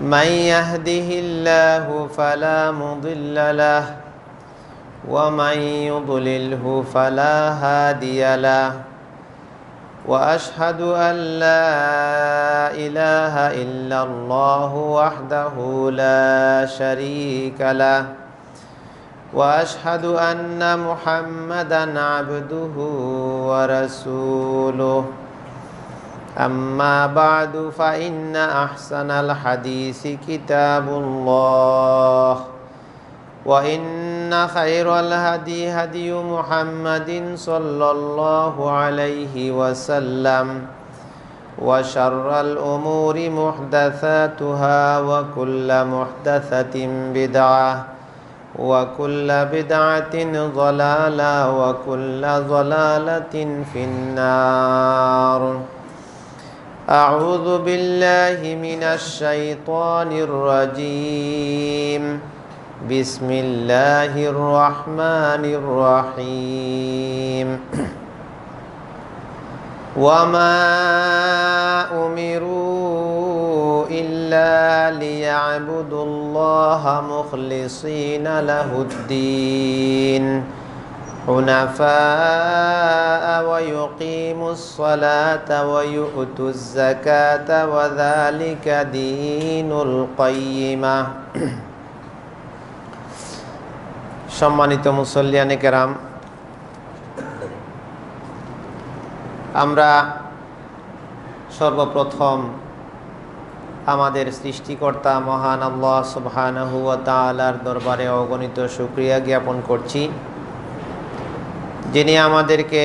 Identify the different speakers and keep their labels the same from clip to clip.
Speaker 1: من يهده الله فلا مضل له ومن يضلله فلا هادي له وأشهد أن لا إله إلا الله وحده لا شريك له وأشهد أن محمدا عبده ورسوله. أما بعد فإن أحسن الحديث كتاب الله وإن خير الهدي هدي محمد صلى الله عليه وسلم وشر الأمور محدثاتها وكل محدثة بدعة وكل بدعة ضلالة وكل ضلالة في النار أعوذ بالله من الشيطان الرجيم. بسم الله الرحمن الرحيم. وما أمروا إلا ليعبدوا الله مخلصين له الدين. حنفاء ويقيموا الصلاة ويؤتوا الزكاة وذلك دين القيمة সম্মানিত মুসল্লিয়ানে কেরাম আমরা সর্বপ্রথম আমাদের সৃষ্টিকর্তা মহান আল্লাহ সুবহানাহু ওয়া তাআলার দরবারে অগণিত শুকরিয়া জ্ঞাপন করছি যিনি আমাদেরকে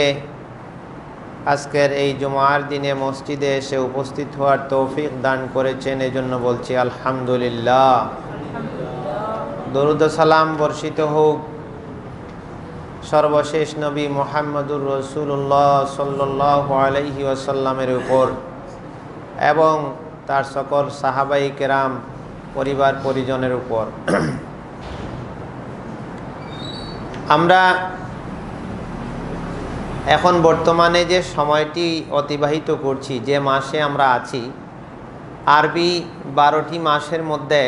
Speaker 1: আজকের এই জুমার দিনে মসজিদে এসে উপস্থিত হওয়ার তৌফিক দান করেছেন এই জন্য বলছি আলহামদুলিল্লাহ। দরুদ সালাম বর্ষিত হোক। সর্বশেষ নবী মোহাম্মদুর রসুল্লাহ সাল্লাহ আলহি ওয়াসাল্লামের উপর এবং তার সকল সাহাবাই কেরাম, পরিবার পরিজনের উপর। আমরা এখন বর্তমানে যে সময়টি অতিবাহিত করছি, যে মাসে আমরা আছি, আরবি বারোটি মাসের মধ্যে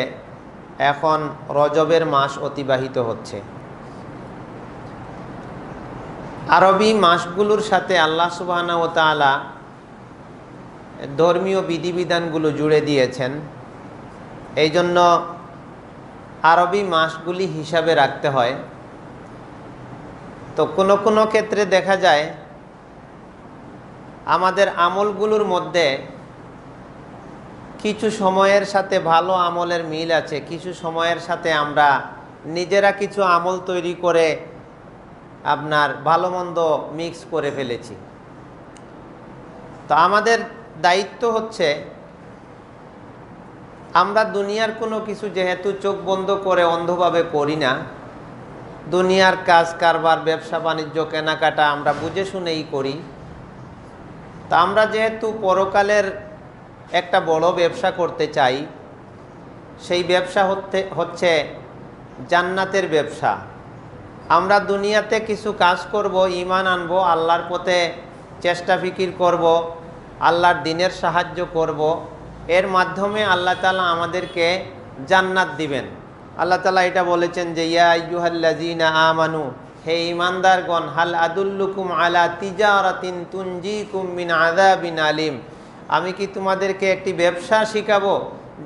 Speaker 1: এখন রজবের মাস অতিবাহিত হচ্ছে। আরবি মাসগুলোর সাথে আল্লাহ সুবাহানা ও তালা ধর্মীয় বিধিবিধানগুলো জুড়ে দিয়েছেন। এই জন্য আরবি মাসগুলি হিসাবে রাখতে হয়। তো কোনো কোনো ক্ষেত্রে দেখা যায় আমাদের আমলগুলোর মধ্যে কিছু সময়ের সাথে ভালো আমলের মিল আছে, কিছু সময়ের সাথে আমরা নিজেরা কিছু আমল তৈরি করে আপনার ভালো মন্দ মিক্স করে ফেলেছি। তো আমাদের দায়িত্ব হচ্ছে আমরা দুনিয়ার কোনো কিছু যেহেতু চোখ বন্ধ করে অন্ধভাবে করি না দুনিয়ার কাজ, কারবার, ব্যবসা, বাণিজ্য, কেনাকাটা আমরা বুঝে শুনেই করি। তা আমরা যেহেতু পরকালের একটা বড় ব্যবসা করতে চাই, সেই ব্যবসা হতে, হচ্ছে জান্নাতের ব্যবসা। আমরা দুনিয়াতে কিছু কাজ করব ইমান আনব, আল্লাহর পথে চেষ্টা ফিকির করব, আল্লাহর দিনের সাহায্য করব। এর মাধ্যমে আল্লাহ তালা আমাদেরকে জান্নাত দিবেন। আল্লাহ তালা এটা বলেছেন যে, ইয়া আমানু, হে ইমানদারগণ হাল আদুল্লুকুম আলা তিজারাতিন তুনজিকুম মিন আযাবিন আলিম। আমি কি তোমাদেরকে একটি ব্যবসা শিখাবো?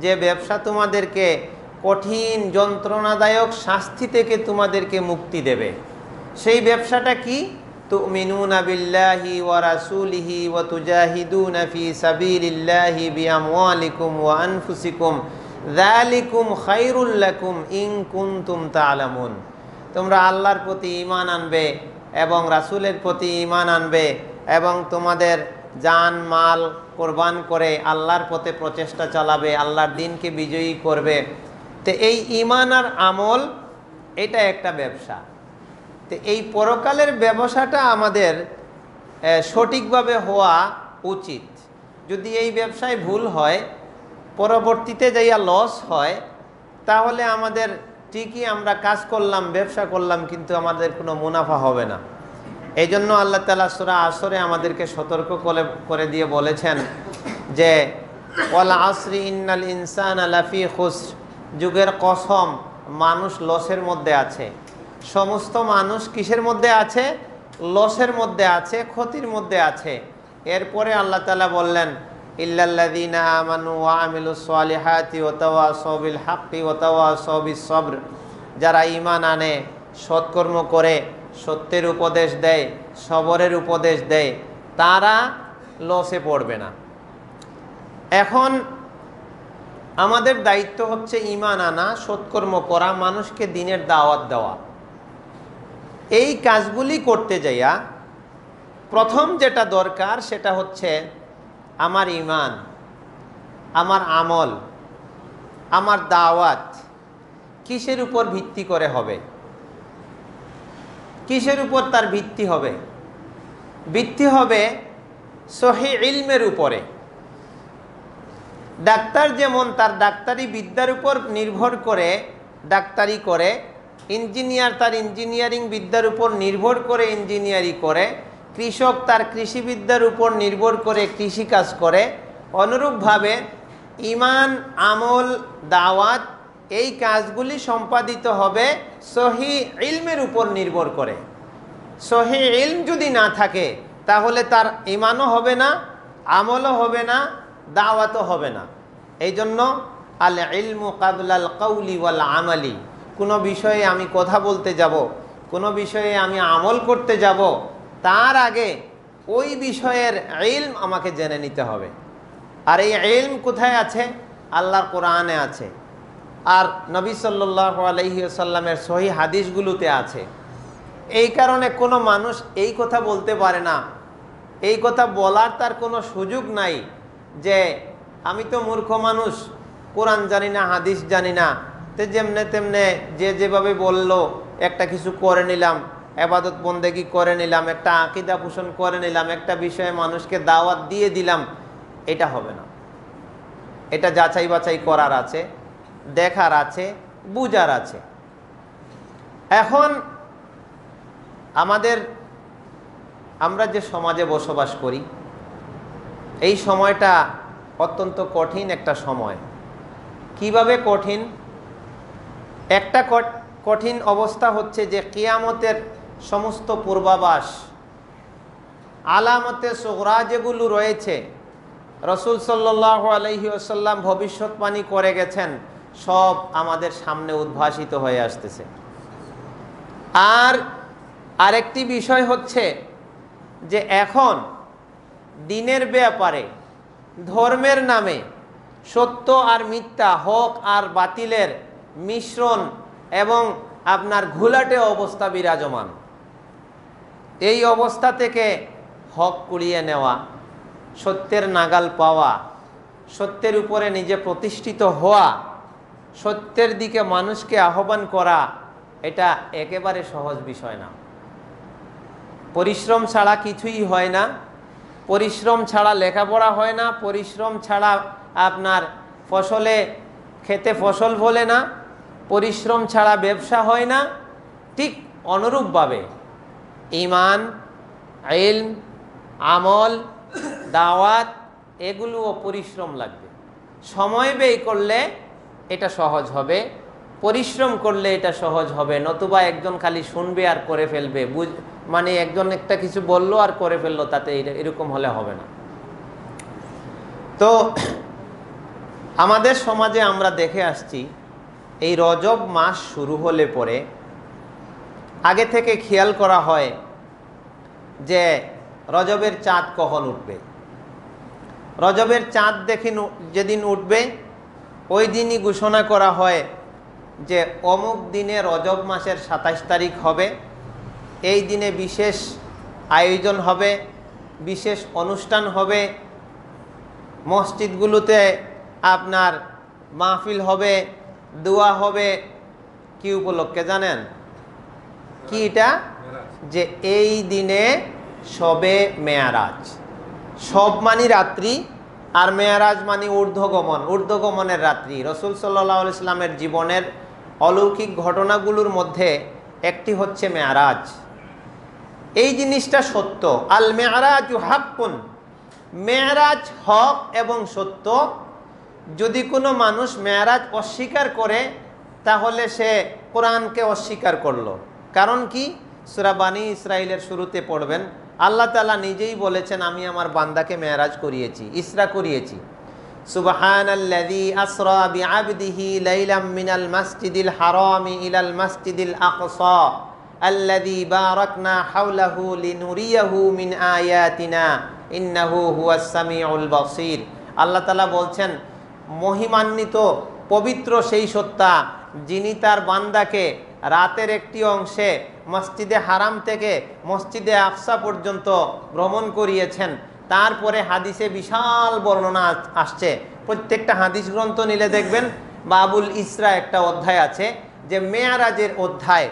Speaker 1: যে ব্যবসা তোমাদেরকে কঠিন, যন্ত্রণাদায়ক শাস্তি থেকে তোমাদেরকে মুক্তি দেবে। সেই ব্যবসাটা কি? তুমিনুনা বিল্লাহি ওয়া রাসূলিহি ওয়া তুজাহিদুনা ফি সাবিলিল্লাহি বিআমওয়ালিকুম তা'লামুন তোমরা আল্লাহর প্রতি ঈমান আনবে এবং রাসুলের প্রতি ঈমান আনবে এবং তোমাদের জান, মাল কোরবান করে আল্লাহর পথে প্রচেষ্টা চালাবে, আল্লাহর দিনকে বিজয়ী করবে। তো এই ইমান আর আমল, এটা একটা ব্যবসা। তো এই পরকালের ব্যবসাটা আমাদের সঠিকভাবে হওয়া উচিত। যদি এই ব্যবসায় ভুল হয় পরবর্তীতে যাইয়া লস হয়, তাহলে আমাদের ঠিকই আমরা কাজ করলাম, ব্যবসা করলাম, কিন্তু আমাদের কোনো মুনাফা হবে না। এই জন্য আল্লাহ তালা সুরা আসরে আমাদেরকে সতর্ক করে করে দিয়ে বলেছেন যে, ওয়ালা আসরি ইন্নাল ইনসান আলাফি খুস যুগের কসম, মানুষ লসের মধ্যে আছে। সমস্ত মানুষ কিসের মধ্যে আছে? লসের মধ্যে আছে, ক্ষতির মধ্যে আছে। এরপরে আল্লাহ তালা বললেন ওয়া ওয়া ওয়া সবর। যারা ঈমান আনে, সৎকর্ম করে, সত্যের উপদেশ দেয়, সবরের উপদেশ দেয়, তারা লসে পড়বে না। এখন আমাদের দায়িত্ব হচ্ছে ইমান আনা, সৎকর্ম করা, মানুষকে দিনের দাওয়াত দেওয়া। এই কাজগুলি করতে যাইয়া প্রথম যেটা দরকার সেটা হচ্ছে আমার ইমান, আমার আমল, আমার দাওয়াত কিসের উপর ভিত্তি করে হবে? কিসের উপর তার ভিত্তি হবে? ভিত্তি হবে সহি ইলমের উপরে। ডাক্তার যেমন তার ডাক্তারি বিদ্যার উপর নির্ভর করে, ডাক্তারি করে, ইঞ্জিনিয়ার তার ইঞ্জিনিয়ারিং বিদ্যার উপর নির্ভর করে, ইঞ্জিনিয়ারিং করে কৃষক তার কৃষিবিদ্যার উপর নির্ভর করে কৃষিকাজ করে। অনুরূপভাবে ইমান, আমল, দাওয়াত এই কাজগুলি সম্পাদিত হবে সহি ইলমের উপর নির্ভর করে। সহি ইলম যদি না থাকে, তাহলে তার ইমানও হবে না, আমলও হবে না, দাওয়াতও হবে না। এই জন্য আল ইলমু কাবলাল কৌলি ওয়াল আমালি। কোনো বিষয়ে আমি কথা বলতে যাব, কোনো বিষয়ে আমি আমল করতে যাব তার আগে ওই বিষয়ের ইলম আমাকে জেনে নিতে হবে। আর এই ইলম কোথায় আছে? আল্লাহর কোরআনে আছে। আর নবী সাল্লাহ আলহিসাল্লামের সহি হাদিসগুলোতে আছে। এই কারণে কোনো মানুষ এই কথা বলতে পারে না। এই কথা বলার তার কোনো সুযোগ নাই যে, আমি তো মূর্খ মানুষ, কোরআন জানি না, হাদিস জানি না। তে যেমনে তেমনে যে যেভাবে বলল, একটা কিছু করে নিলাম এবাদত বন্দেগি করে নিলাম, একটা আঁকিদা পোষণ করে নিলাম, একটা বিষয়ে মানুষকে দাওয়াত দিয়ে দিলাম, এটা হবে না। এটা যাচাই বাছাই করার আছে, দেখার আছে বুজার আছে। এখন আমাদের, আমরা যে সমাজে বসবাস করি, এই সময়টা অত্যন্ত কঠিন একটা সময়। কীভাবে কঠিন? একটা কঠিন অবস্থা হচ্ছে যে কিয়ামতের সমস্ত পূর্বাবাস আলামতে সোহরা যেগুলো রয়েছে। রসুল সাল্লাহ আলহি আসাল্লাম ভবিষ্যৎবাণী করে গেছেন, সব আমাদের সামনে উদ্ভাসিত হয়ে আসতেছে। আর আরেকটি বিষয় হচ্ছে যে এখন দিনের ব্যাপারে, ধর্মের নামে সত্য আর মিথ্যা, হক আর বাতিলের মিশ্রণ এবং আপনার ঘুলাটে অবস্থা বিরাজমান। এই অবস্থা থেকে হক কুড়িয়ে নেওয়া, সত্যের নাগাল পাওয়া, সত্যের উপরে নিজে প্রতিষ্ঠিত হওয়া, সত্যের দিকে মানুষকে আহ্বান করা, এটা একেবারে সহজ বিষয় না। পরিশ্রম ছাড়া কিছুই হয় না। পরিশ্রম ছাড়া লেখাপড়া হয় না। পরিশ্রম ছাড়া আপনার ফসলে, খেতে ফসল বলে না। পরিশ্রম ছাড়া ব্যবসা হয় না। ঠিক অনুরূপভাবে ইমান, ইলম, আমল, দাওয়াত, এগুলোও পরিশ্রম লাগবে। সময় ব্যয় করলে এটা সহজ হবে, পরিশ্রম করলে এটা সহজ হবে, নতুবা একজন খালি শুনবে আর করে ফেলবে, বুঝ মানে একজন একটা কিছু বলল আর করে ফেলল, তাতে এরকম হলে হবে না। তো আমাদের সমাজে আমরা দেখে আসছি, এই রজব মাস শুরু হলে পরে আগে থেকে খেয়াল করা হয় যে রজবের চাঁদ কখন উঠবে? রজবের চাঁদ দেখে যেদিন উঠবে, ওই দিনই ঘোষণা করা হয় যে অমুক দিনে রজব মাসের সাতাইশ তারিখ হবে, এই দিনে বিশেষ আয়োজন হবে, বিশেষ অনুষ্ঠান হবে, মসজিদগুলোতে আপনার মাহফিল হবে, দোয়া হবে, কি উপলক্ষে জানেন? কি এটা? যে এই দিনে সবে মেয়ারাজ। সব মানি রাত্রি, আর মেয়ারাজ মানি ঊর্ধ্বগমন। ঊর্ধ্বগমনের রাত্রি। রসুল সাল্লাহ ইসলামের জীবনের অলৌকিক ঘটনাগুলোর মধ্যে একটি হচ্ছে মেয়ারাজ। এই জিনিসটা সত্য। আল মেয়ারাজ হাক্কুন। মেয়ারাজ হক এবং সত্য। যদি কোনো মানুষ মেয়ারাজ অস্বীকার করে, তাহলে সে কোরআনকে অস্বীকার করল। কারণ কি? সুরাবানী ইসরায়েলের শুরুতে পড়বেন। আল্লাহ তালা নিজেই বলেছেন, আমি আমার বান্দাকে মেয়ারাজ করিয়েছি, ইসরা করিয়েছি। সুবহান লাইলাম মিনাল ইলাল ইন্নাহু বলছেন, মহিমান্বিত, পবিত্র সেই সত্তা, যিনি তার বান্দাকে রাতের একটি অংশে মসজিদে হারাম থেকে মসজিদে আফসা পর্যন্ত ভ্রমণ করিয়েছেন। তারপরে হাদিসে বিশাল বর্ণনা আসছে। প্রত্যেকটা হাদিস গ্রন্থ নিলে দেখবেন বাবুল ইসরা একটা অধ্যায় আছে, যে মেয়ারাজের অধ্যায়।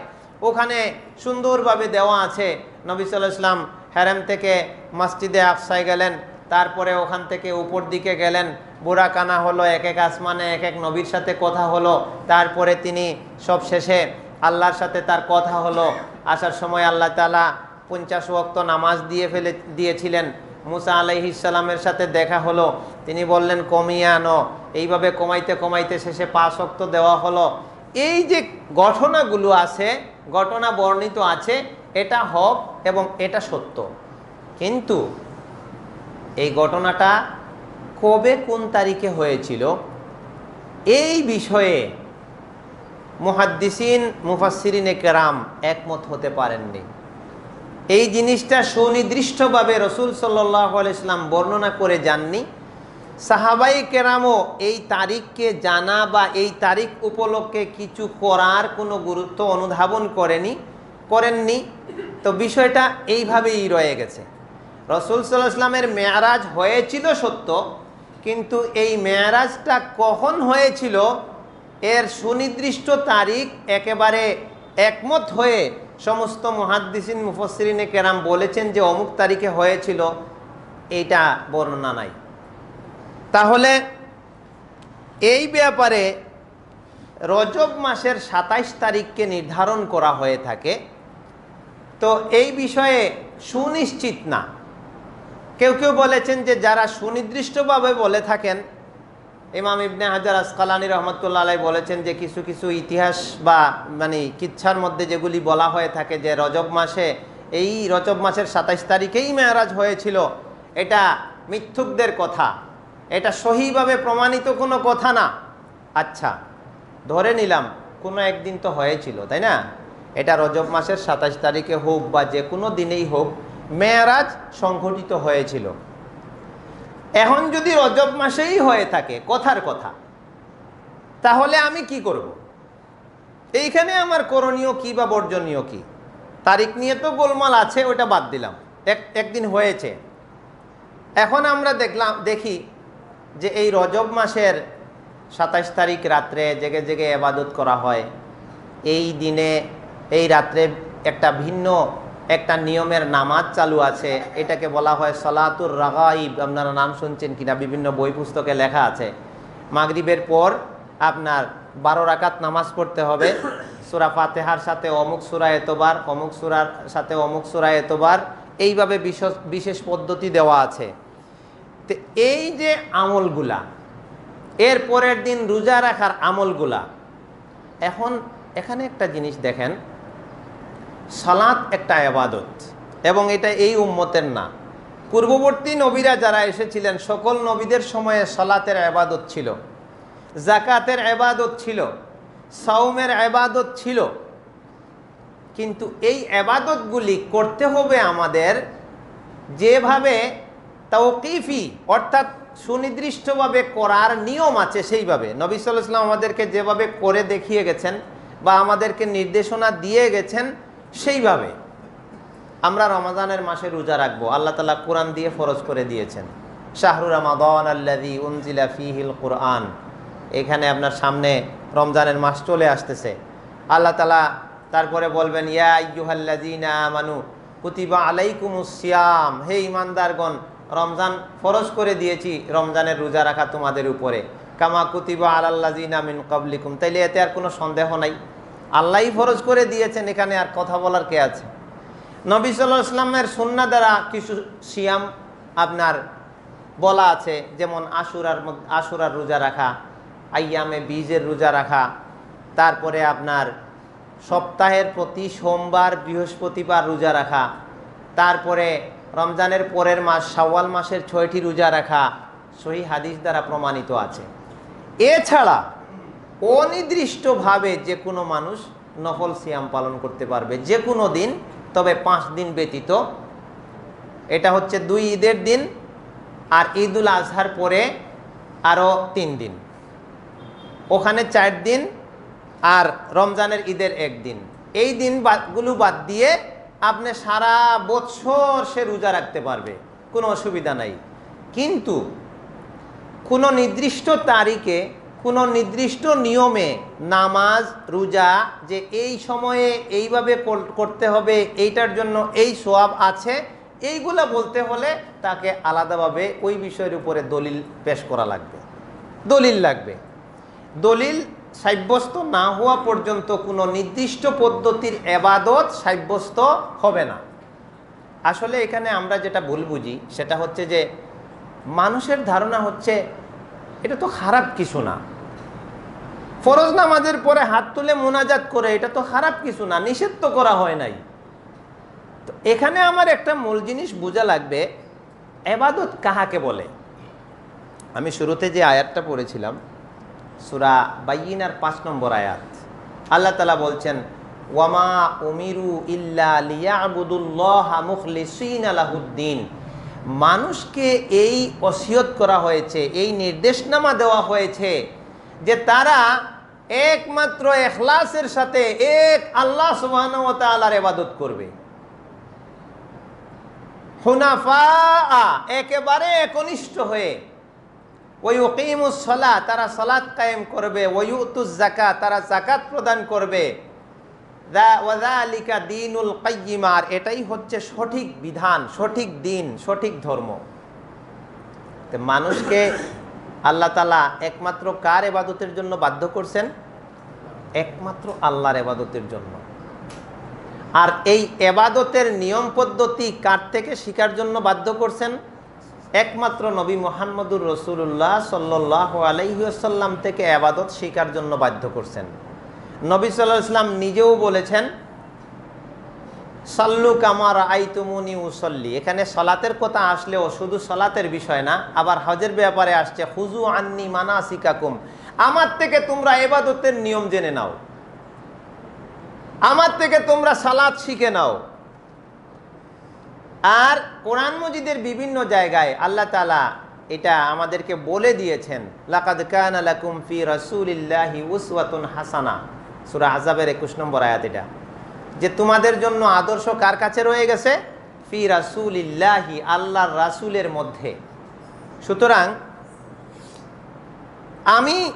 Speaker 1: ওখানে সুন্দরভাবে দেওয়া আছে, নবী সাল্লাহ ইসলাম হ্যারেম থেকে মসজিদে আফসায় গেলেন, তারপরে ওখান থেকে উপর দিকে গেলেন বুড়া কানা হলো, এক এক আসমানে এক এক নবীর সাথে কথা হলো, তারপরে তিনি সব শেষে আল্লাহর সাথে তার কথা হলো। আসার সময় আল্লাহ তালা পঞ্চাশ ওক্ত নামাজ দিয়ে ফেলে দিয়েছিলেন। মুসা আলাইহিসালামের সাথে দেখা হলো। তিনি বললেন, কমিয়ে আনো। এইভাবে কমাইতে কমাইতে শেষে পাঁচ অক্ত দেওয়া হলো। এই যে ঘটনাগুলো আছে, ঘটনা বর্ণিত আছে, এটা হক এবং এটা সত্য। কিন্তু এই ঘটনাটা কবে কোন তারিখে হয়েছিল, এই বিষয়ে মুহাদ্দিসিন মুফাসিরিনে কেরাম একমত হতে পারেননি। এই জিনিসটা সুনির্দিষ্টভাবে রসুল সাল্লাহ ইসলাম বর্ণনা করে যাননি। সাহাবাই কেরামও এই তারিখকে জানা বা এই তারিখ উপলক্ষে কিছু করার কোনো গুরুত্ব অনুধাবন করেনি, করেননি। তো বিষয়টা এইভাবেই রয়ে গেছে। রসুল সাল্লাহ ইসলামের মেয়ারাজ হয়েছিল সত্য, কিন্তু এই মেয়ারাজটা কখন হয়েছিল এর সুনির্দিষ্ট তারিখ একেবারে একমত হয়ে সমস্ত মহাদ্দিসিন মুফসরিনে কেরাম বলেছেন যে অমুক তারিখে হয়েছিল, এইটা বর্ণনা নাই। তাহলে এই ব্যাপারে রজব মাসের সাতাইশ তারিখকে নির্ধারণ করা হয়ে থাকে। তো এই বিষয়ে সুনিশ্চিত না। কেউ কেউ বলেছেন যে যারা সুনির্দিষ্টভাবে বলে থাকেন ইমাম ইবনে হাজার আসকালানি রহমতুল্লাহ আলাই বলেছেন যে কিছু কিছু ইতিহাস বা মানে কিচ্ছার মধ্যে যেগুলি বলা হয়ে থাকে যে রজব মাসে, এই রজব মাসের সাতাইশ তারিখেই মেয়ারাজ হয়েছিল, এটা মিথ্যুকদের কথা। এটা সহিভাবে প্রমাণিত কোনো কথা না। আচ্ছা ধরে নিলাম, কোনো একদিন তো হয়েছিল, তাই না? এটা রজব মাসের সাতাশ তারিখে হোক বা যে কোনো দিনেই হোক, মেয়ারাজ সংঘটিত হয়েছিল। এখন যদি রজব মাসেই হয়ে থাকে, কথার কথা, তাহলে আমি কি করব। এইখানে আমার করণীয় কি বা বর্জনীয় কি? তারিখ নিয়ে তো গোলমাল আছে, ওটা বাদ দিলাম। এক, একদিন হয়েছে। এখন আমরা দেখলাম, দেখি যে এই রজব মাসের সাতাশ তারিখ রাত্রে জেগে জেগে এবাদত করা হয়। এই দিনে, এই রাত্রে একটা ভিন্ন একটা নিয়মের নামাজ চালু আছে, এটাকে বলা হয় সলাতুর রাগাইব। আপনারা নাম শুনছেন কিনা? বিভিন্ন বই পুস্তকে লেখা আছে। মাগরিবের পর আপনার বারো রাকাত নামাজ পড়তে হবে। সুরা ফাতেহার সাথে অমুক সুরা এতবার, অমুক সুরার সাথে অমুক সুরা এতবার, এইভাবে বিশেষ বিশেষ পদ্ধতি দেওয়া আছে। তো এই যে আমলগুলা, এর পরের দিন রোজা রাখার আমলগুলা, এখন এখানে একটা জিনিস দেখেন সালাত একটা আবাদত এবং এটা এই উম্মতের না। পূর্ববর্তী নবীরা যারা এসেছিলেন, সকল নবীদের সময়ে সালাতের আবাদত ছিল জাকাতের আবাদত ছিল সাউমের আবাদত ছিল। কিন্তু এই আবাদতগুলি করতে হবে আমাদের যেভাবে তৌকিফি অর্থাৎ সুনির্দিষ্টভাবে করার নিয়ম আছে সেইভাবে। নবী সাল্লাম আমাদেরকে যেভাবে করে দেখিয়ে গেছেন, বা আমাদেরকে নির্দেশনা দিয়ে গেছেন সেইভাবে আমরা রমাজানের মাসে রোজা রাখব। আল্লাহ তালা কোরআন দিয়ে ফরজ করে দিয়েছেন। শাহরু ফিহিল কোরআন। এখানে আপনার সামনে রমজানের মাস চলে আসতেছে। আল্লাহ তালা তারপরে বলবেন, ইয়া ইয়ুহাল্লাজিনা মানু কুতিবা আলাইকুমুসিয়াম হে ইমানদারগণ রমজান ফরজ করে দিয়েছি, রমজানের রোজা রাখা তোমাদের উপরে। কামা কুতিবা মিন কবলিকুম তাইলে এতে আর কোনো সন্দেহ নাই। আল্লাহই ফরজ করে দিয়েছেন, এখানে আর কথা বলার কে আছে? নবী সাল্লাহ ইসলামের সুন্না দ্বারা কিছু সিয়াম আপনার বলা আছে, যেমন আশুরার আশুরার রোজা রাখা আইয়ামে বীজের রোজা রাখা, তারপরে আপনার সপ্তাহের প্রতি সোমবার বৃহস্পতিবার রোজা রাখা, তারপরে রমজানের পরের মাস, শাওয়াল মাসের ছয়টি রোজা রাখা, সহি হাদিস দ্বারা প্রমাণিত আছে। এছাড়া অনির্দিষ্টভাবে যে কোনো মানুষ নফল সিয়াম পালন করতে পারবে যে কোনো দিন, তবে পাঁচ দিন ব্যতীত। এটা হচ্ছে দুই ঈদের দিন আর ঈদুল আজহার পরে আরও তিন দিন। ওখানে চার দিন আর রমজানের ঈদের একদিন এই দিন বাদগুলো বাদ দিয়ে আপনি সারা বছর সে রোজা রাখতে পারবে, কোনো অসুবিধা নাই। কিন্তু কোনো নির্দিষ্ট তারিখে কোনো নির্দিষ্ট নিয়মে নামাজ, রোজা যে এই সময়ে এইভাবে করতে হবে, এইটার জন্য এই সোয়াব আছে, এইগুলা বলতে হলে তাকে আলাদাভাবে ওই বিষয়ের উপরে দলিল পেশ করা লাগবে। দলিল লাগবে। দলিল সাব্যস্ত না হওয়া পর্যন্ত কোনো নির্দিষ্ট পদ্ধতির এবাদত সাব্যস্ত হবে না। আসলে এখানে আমরা যেটা ভুল বুঝি, সেটা হচ্ছে যে মানুষের ধারণা হচ্ছে এটা তো খারাপ কিছু না। ফরজ নামাজের পরে হাত তুলে মোনাজাত করে, এটা তো খারাপ কিছু না, নিষেধ তো করা হয় নাই। তো এখানে আমার একটা মূল জিনিস বোঝা লাগবে, এবাদত কাহাকে বলে? আমি শুরুতে যে আয়াতটা পড়েছিলাম, সুরা বাইনার পাঁচ নম্বর আয়াত, আল্লাহ তালা বলছেন ওয়ামা উমিরু ইল্লা লিয়াবুদুল্লাহ মুখলিসিন আলাহুদ্দিন মানুষকে এই অসিয়ত করা হয়েছে, এই নির্দেশনামা দেওয়া হয়েছে যে তারা একমাত্র এখলাসের সাথে এক আল্লাহ সুবাহন তালার এবাদত করবে। হুনাফা একেবারে একনিষ্ঠ হয়ে ওই ওকিমুসলা তারা সলাৎ কায়েম করবে ওয়ুতুজ জাকা তারা জাকাত প্রদান করবে। এটাই হচ্ছে সঠিক বিধান, সঠিক দিন, সঠিক ধর্ম। মানুষকে আল্লাহ তালা একমাত্র কার এবাদতের জন্য বাধ্য করছেন? একমাত্র আল্লাহর এবাদতের জন্য। আর এই এবাদতের নিয়ম পদ্ধতি কার থেকে শিকার জন্য বাধ্য করছেন? একমাত্র নবী মোহাম্মদুর রসুল্লাহ সাল্লাহ আলাইসাল্লাম থেকে আবাদত শিকার জন্য বাধ্য করছেন। নবী সাল্লাহ ইসলাম নিজেও বলেছেন, সাল্লু কামার আইতুমুনি উসল্লি। এখানে সলাতের কথা আসলেও শুধু সলাতের বিষয় না, আবার হজের ব্যাপারে আসছে, হুজু আন্নি মানা সিকাকুম আমার থেকে তোমরা এবাদতের নিয়ম জেনে নাও। আমার থেকে তোমরা সালাদ শিখে নাও। আর কোরআন মজিদের বিভিন্ন জায়গায় আল্লাহ তালা এটা আমাদেরকে বলে দিয়েছেন, লাকাদ কান আলাকুম ফি রাসূলিল্লাহি উসওয়াতুন হাসানা। সূরা আযাবের 21 নম্বর আয়াত এটা। যে তোমাদের জন্য আদর্শ কার কাছে রয়ে গেছে? ফি রাসুল ইল্লাহি আল্লাহর রাসূলের মধ্যে। সুতরাং আমি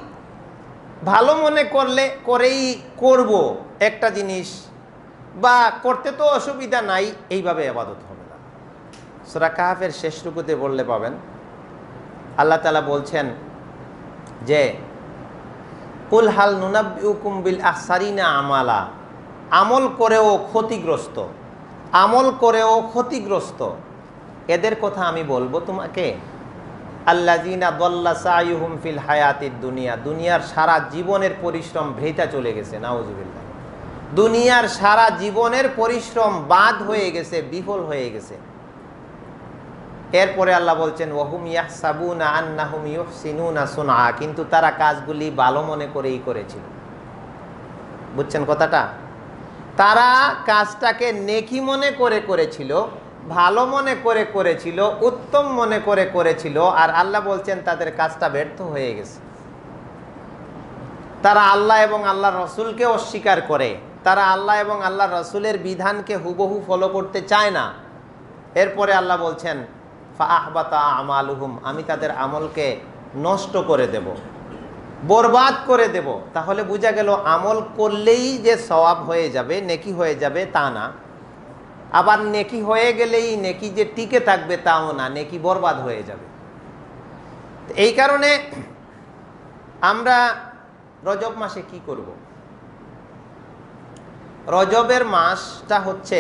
Speaker 1: ভালো মনে করলে, করেই করব একটা জিনিস, বা করতে তো অসুবিধা নাই, এইভাবে আবাদত হবে না। সুরা কাহাফের শেষ বললে পাবেন, আল্লাহ তালা বলছেন যে কুল হাল নুনাবিউকুম বিল আমালা। আমল করেও ক্ষতিগ্রস্ত। আমল করেও ক্ষতিগ্রস্ত। এদের কথা আমি বলব তোমাকে। আল্লাজিনা দল্লা সাইহুম ফিল হায়াতির দুনিয়া। দুনিয়ার সারা জীবনের পরিশ্রম ভেতা চলে গেছে, নাউজুবিল্লাহ। দুনিয়ার সারা জীবনের পরিশ্রম বাদ হয়ে গেছে, বিফল হয়ে গেছে। এরপরে আল্লাহ বলছেন, ওহুম ইয়াহসাবুনা আন্নাহুম ইউহসিনুনা সুনআ। কিন্তু তারা কাজগুলি ভালো মনে করেই করেছিল। বুঝছেন কথাটা? তারা কাজটাকে নেকি মনে করে করেছিল, ভালো মনে করে করেছিল, উত্তম মনে করে করেছিল, আর আল্লাহ বলছেন, তাদের কাজটা ব্যর্থ হয়ে গেছে। তারা আল্লাহ এবং আল্লাহ রসুলকে অস্বীকার করে। তারা আল্লাহ এবং আল্লাহ রসুলের বিধানকে হুবহু ফলো করতে চায় না। এরপরে আল্লাহ বলছেন আমালুহুম, আমি তাদের আমলকে নষ্ট করে দেব, বরবাদ করে দেব। তাহলে বোঝা গেল আমল করলেই যে সওয়াব হয়ে যাবে, নেকি হয়ে যাবে, তা না। আবার নেকি হয়ে গেলেই নেকি যে টিকে থাকবে, তাও না, নেকি বরবাদ হয়ে যাবে। এই কারণে আমরা রজব মাসে কি করব? রজবের মাসটা হচ্ছে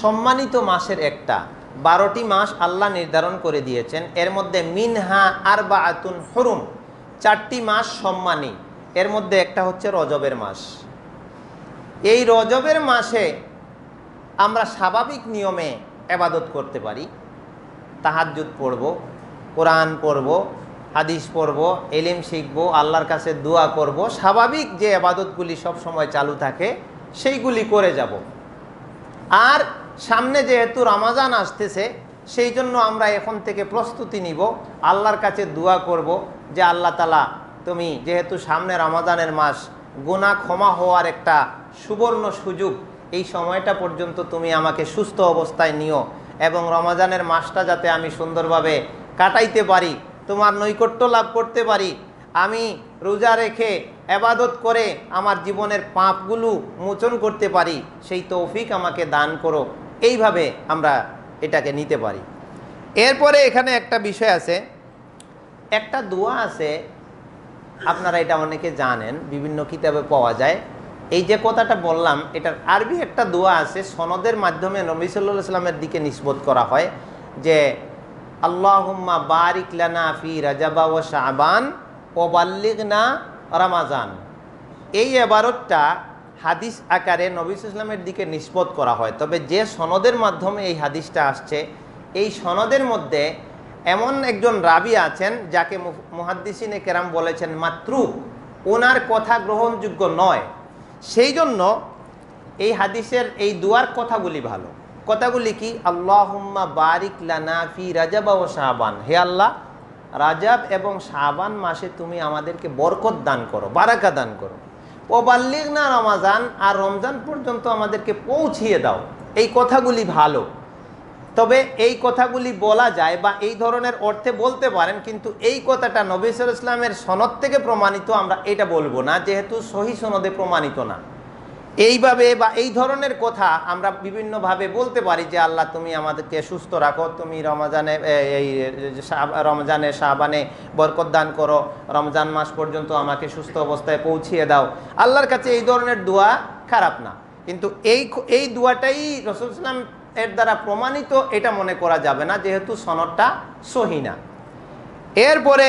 Speaker 1: সম্মানিত মাসের একটা। বারোটি মাস আল্লাহ নির্ধারণ করে দিয়েছেন। এর মধ্যে মিনহা আর বা আতুন হরুম, চারটি মাস সম্মানী। এর মধ্যে একটা হচ্ছে রজবের মাস। এই রজবের মাসে আমরা স্বাভাবিক নিয়মে এবাদত করতে পারি। তাহাজুদ পড়ব, কোরআন পড়ব, হাদিস পড়ব, এলিম শিখব, আল্লাহর কাছে দোয়া করব। স্বাভাবিক যে আবাদতগুলি সব সময় চালু থাকে, সেইগুলি করে যাব। আর সামনে যেহেতু রমাজান আসতেছে, সেই জন্য আমরা এখন থেকে প্রস্তুতি নিব, আল্লাহর কাছে দোয়া করব যে আল্লাহ তালা তুমি যেহেতু সামনে রমাজানের মাস গুণা ক্ষমা হওয়ার একটা সুবর্ণ সুযোগ এই সময়টা পর্যন্ত তুমি আমাকে সুস্থ অবস্থায় নিও এবং রমাজানের মাসটা যাতে আমি সুন্দরভাবে কাটাইতে পারি, তোমার নৈকট্য লাভ করতে পারি, আমি রোজা রেখে এবাদত করে আমার জীবনের পাপগুলো মোচন করতে পারি, সেই তৌফিক আমাকে দান করো। এইভাবে আমরা এটাকে নিতে পারি। এরপরে এখানে একটা বিষয় আছে। একটা দোয়া আছে, আপনারা এটা অনেকে জানেন, বিভিন্ন কিতাবে পাওয়া যায়। এই যে কথাটা বললাম, এটার আরবি একটা দোয়া আছে, সনদের মাধ্যমে নবী সাল্লাহ সাল্লামের দিকে নিষ্পত করা হয় যে, আল্লাহুম্মা বারিক লানা ফি রাজাবা ও শাহবান ও বাল্লিগনা রামাজান। এই এবারতটা হাদিস আকারে নবী ইসলামের দিকে নিষ্পত করা হয়। তবে যে সনদের মাধ্যমে এই হাদিসটা আসছে, এই সনদের মধ্যে এমন একজন রাবি আছেন যাকে মুহাদ্দিসিনে কেরাম বলেছেন মাত্রু। ওনার কথা গ্রহণযোগ্য নয়। সেই জন্য এই হাদিসের এই দুয়ার কথাগুলি ভালো। কথাগুলি কি? আল্লাহুম্মা বারিক লানা ফি রাজাবা ও শাহবান হে আল্লাহ, রাজাব এবং শাহবান মাসে তুমি আমাদেরকে বরকত দান করো, বারাকা দান করো। ও বাল্লিক না রমাজান আর রমজান পর্যন্ত আমাদেরকে পৌঁছিয়ে দাও। এই কথাগুলি ভালো। তবে এই কথাগুলি বলা যায় বা এই ধরনের অর্থে বলতে পারেন, কিন্তু এই কথাটা নবিসর ইসলামের সনদ থেকে প্রমাণিত, আমরা এটা বলব না, যেহেতু সহি সনদে প্রমাণিত না। এইভাবে বা এই ধরনের কথা আমরা বিভিন্নভাবে বলতে পারি যে, আল্লাহ, তুমি আমাদেরকে সুস্থ রাখো, তুমি রমজানে এই রমজানে শাহবানে বরকত দান করো, রমজান মাস পর্যন্ত আমাকে সুস্থ অবস্থায় পৌঁছিয়ে দাও। আল্লাহর কাছে এই ধরনের দোয়া খারাপ না। কিন্তু এই এই দোয়াটাই রসুল ইসলাম এর দ্বারা প্রমাণিত, এটা মনে করা যাবে না, যেহেতু সনদটা সহিনা এরপরে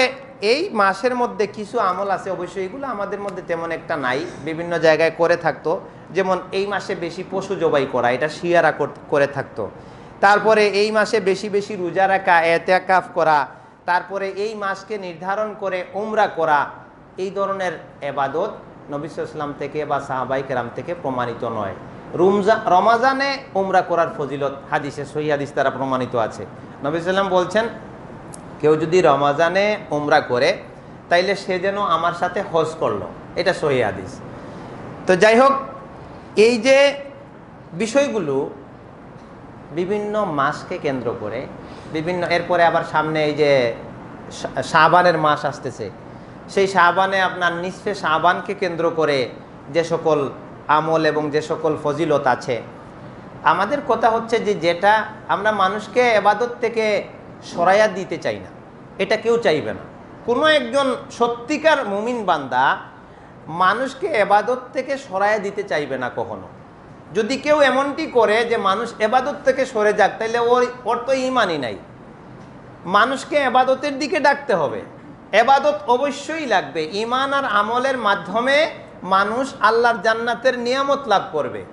Speaker 1: এই মাসের মধ্যে কিছু আমল আছে, অবশ্যই এগুলো আমাদের মধ্যে তেমন একটা নাই, বিভিন্ন জায়গায় করে থাকতো। যেমন এই মাসে বেশি পশু জবাই করা, এটা শিয়ারা করে থাকতো। তারপরে এই মাসে বেশি বেশি রোজা রাখা, এতেকাফ করা, তারপরে এই মাসকে নির্ধারণ করে উমরা করা, এই ধরনের এবাদত নবিসাম থেকে বা সাহাবাই কেরাম থেকে প্রমাণিত নয়। রুমজা রমাজানে উমরা করার ফজিলত হাদিসে, সহি হাদিস দ্বারা প্রমাণিত আছে। নবী সাল্লাম বলছেন, কেউ যদি রমাজানে উমরা করে, তাইলে সে যেন আমার সাথে হজ করল। এটা সহি হাদিস। তো যাই হোক এই যে বিষয়গুলো বিভিন্ন মাসকে কেন্দ্র করে, বিভিন্ন এরপরে আবার সামনে এই যে শাহবানের মাস আসতেছে। সেই শাহবানে আপনার নিঃসে শাহবানকে কেন্দ্র করে যে সকল আমল এবং যে সকল ফজিলত আছে। আমাদের কথা হচ্ছে যে যেটা আমরা মানুষকে এবাদত থেকে সরাইয়া দিতে চাই না, এটা কেউ চাইবে না। কোনো একজন সত্যিকার মুমিন বান্দা মানুষকে এবাদত থেকে সরাইয়া দিতে চাইবে না কখনো। যদি কেউ এমনটি করে যে মানুষ এবাদত থেকে সরে যাক তাহলে ওর ওর তো ইমানই নাই। মানুষকে এবাদতের দিকে ডাকতে হবে। এবাদত অবশ্যই লাগবে। ইমান আর আমলের মাধ্যমে মানুষ আল্লাহর জান্নাতের নিয়ামত লাভ করবে।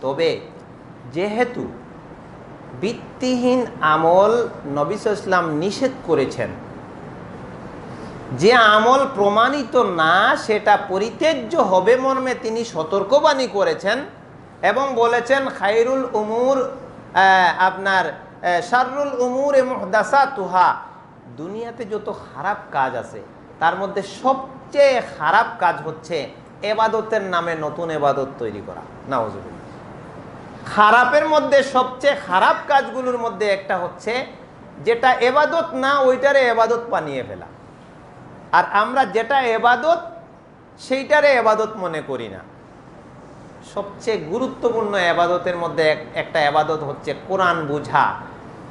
Speaker 1: তবে যেহেতু ভিত্তিহীন আমল নবিস ইসলাম নিষেধ করেছেন যে আমল প্রমাণিত না, সেটা পরিত্যাজ্য হবে মর্মে তিনি সতর্কবাণী করেছেন এবং বলেছেন, খাইরুল উমুর আপনার শারুল উমুর এ মহদাসা তুহা দুনিয়াতে যত খারাপ কাজ আছে, তার মধ্যে সবচেয়ে খারাপ কাজ হচ্ছে এবাদতের নামে নতুন এবাদত তৈরি করা। নাওজুবিল্লা খারাপের মধ্যে সবচেয়ে খারাপ কাজগুলোর মধ্যে একটা হচ্ছে, যেটা এবাদত না, ওইটারে এবাদত বানিয়ে ফেলা। আর আমরা যেটা এবাদত, সেইটারে এবাদত মনে করি না। সবচেয়ে গুরুত্বপূর্ণ এবাদতের মধ্যে একটা এবাদত হচ্ছে কোরআন বুঝা।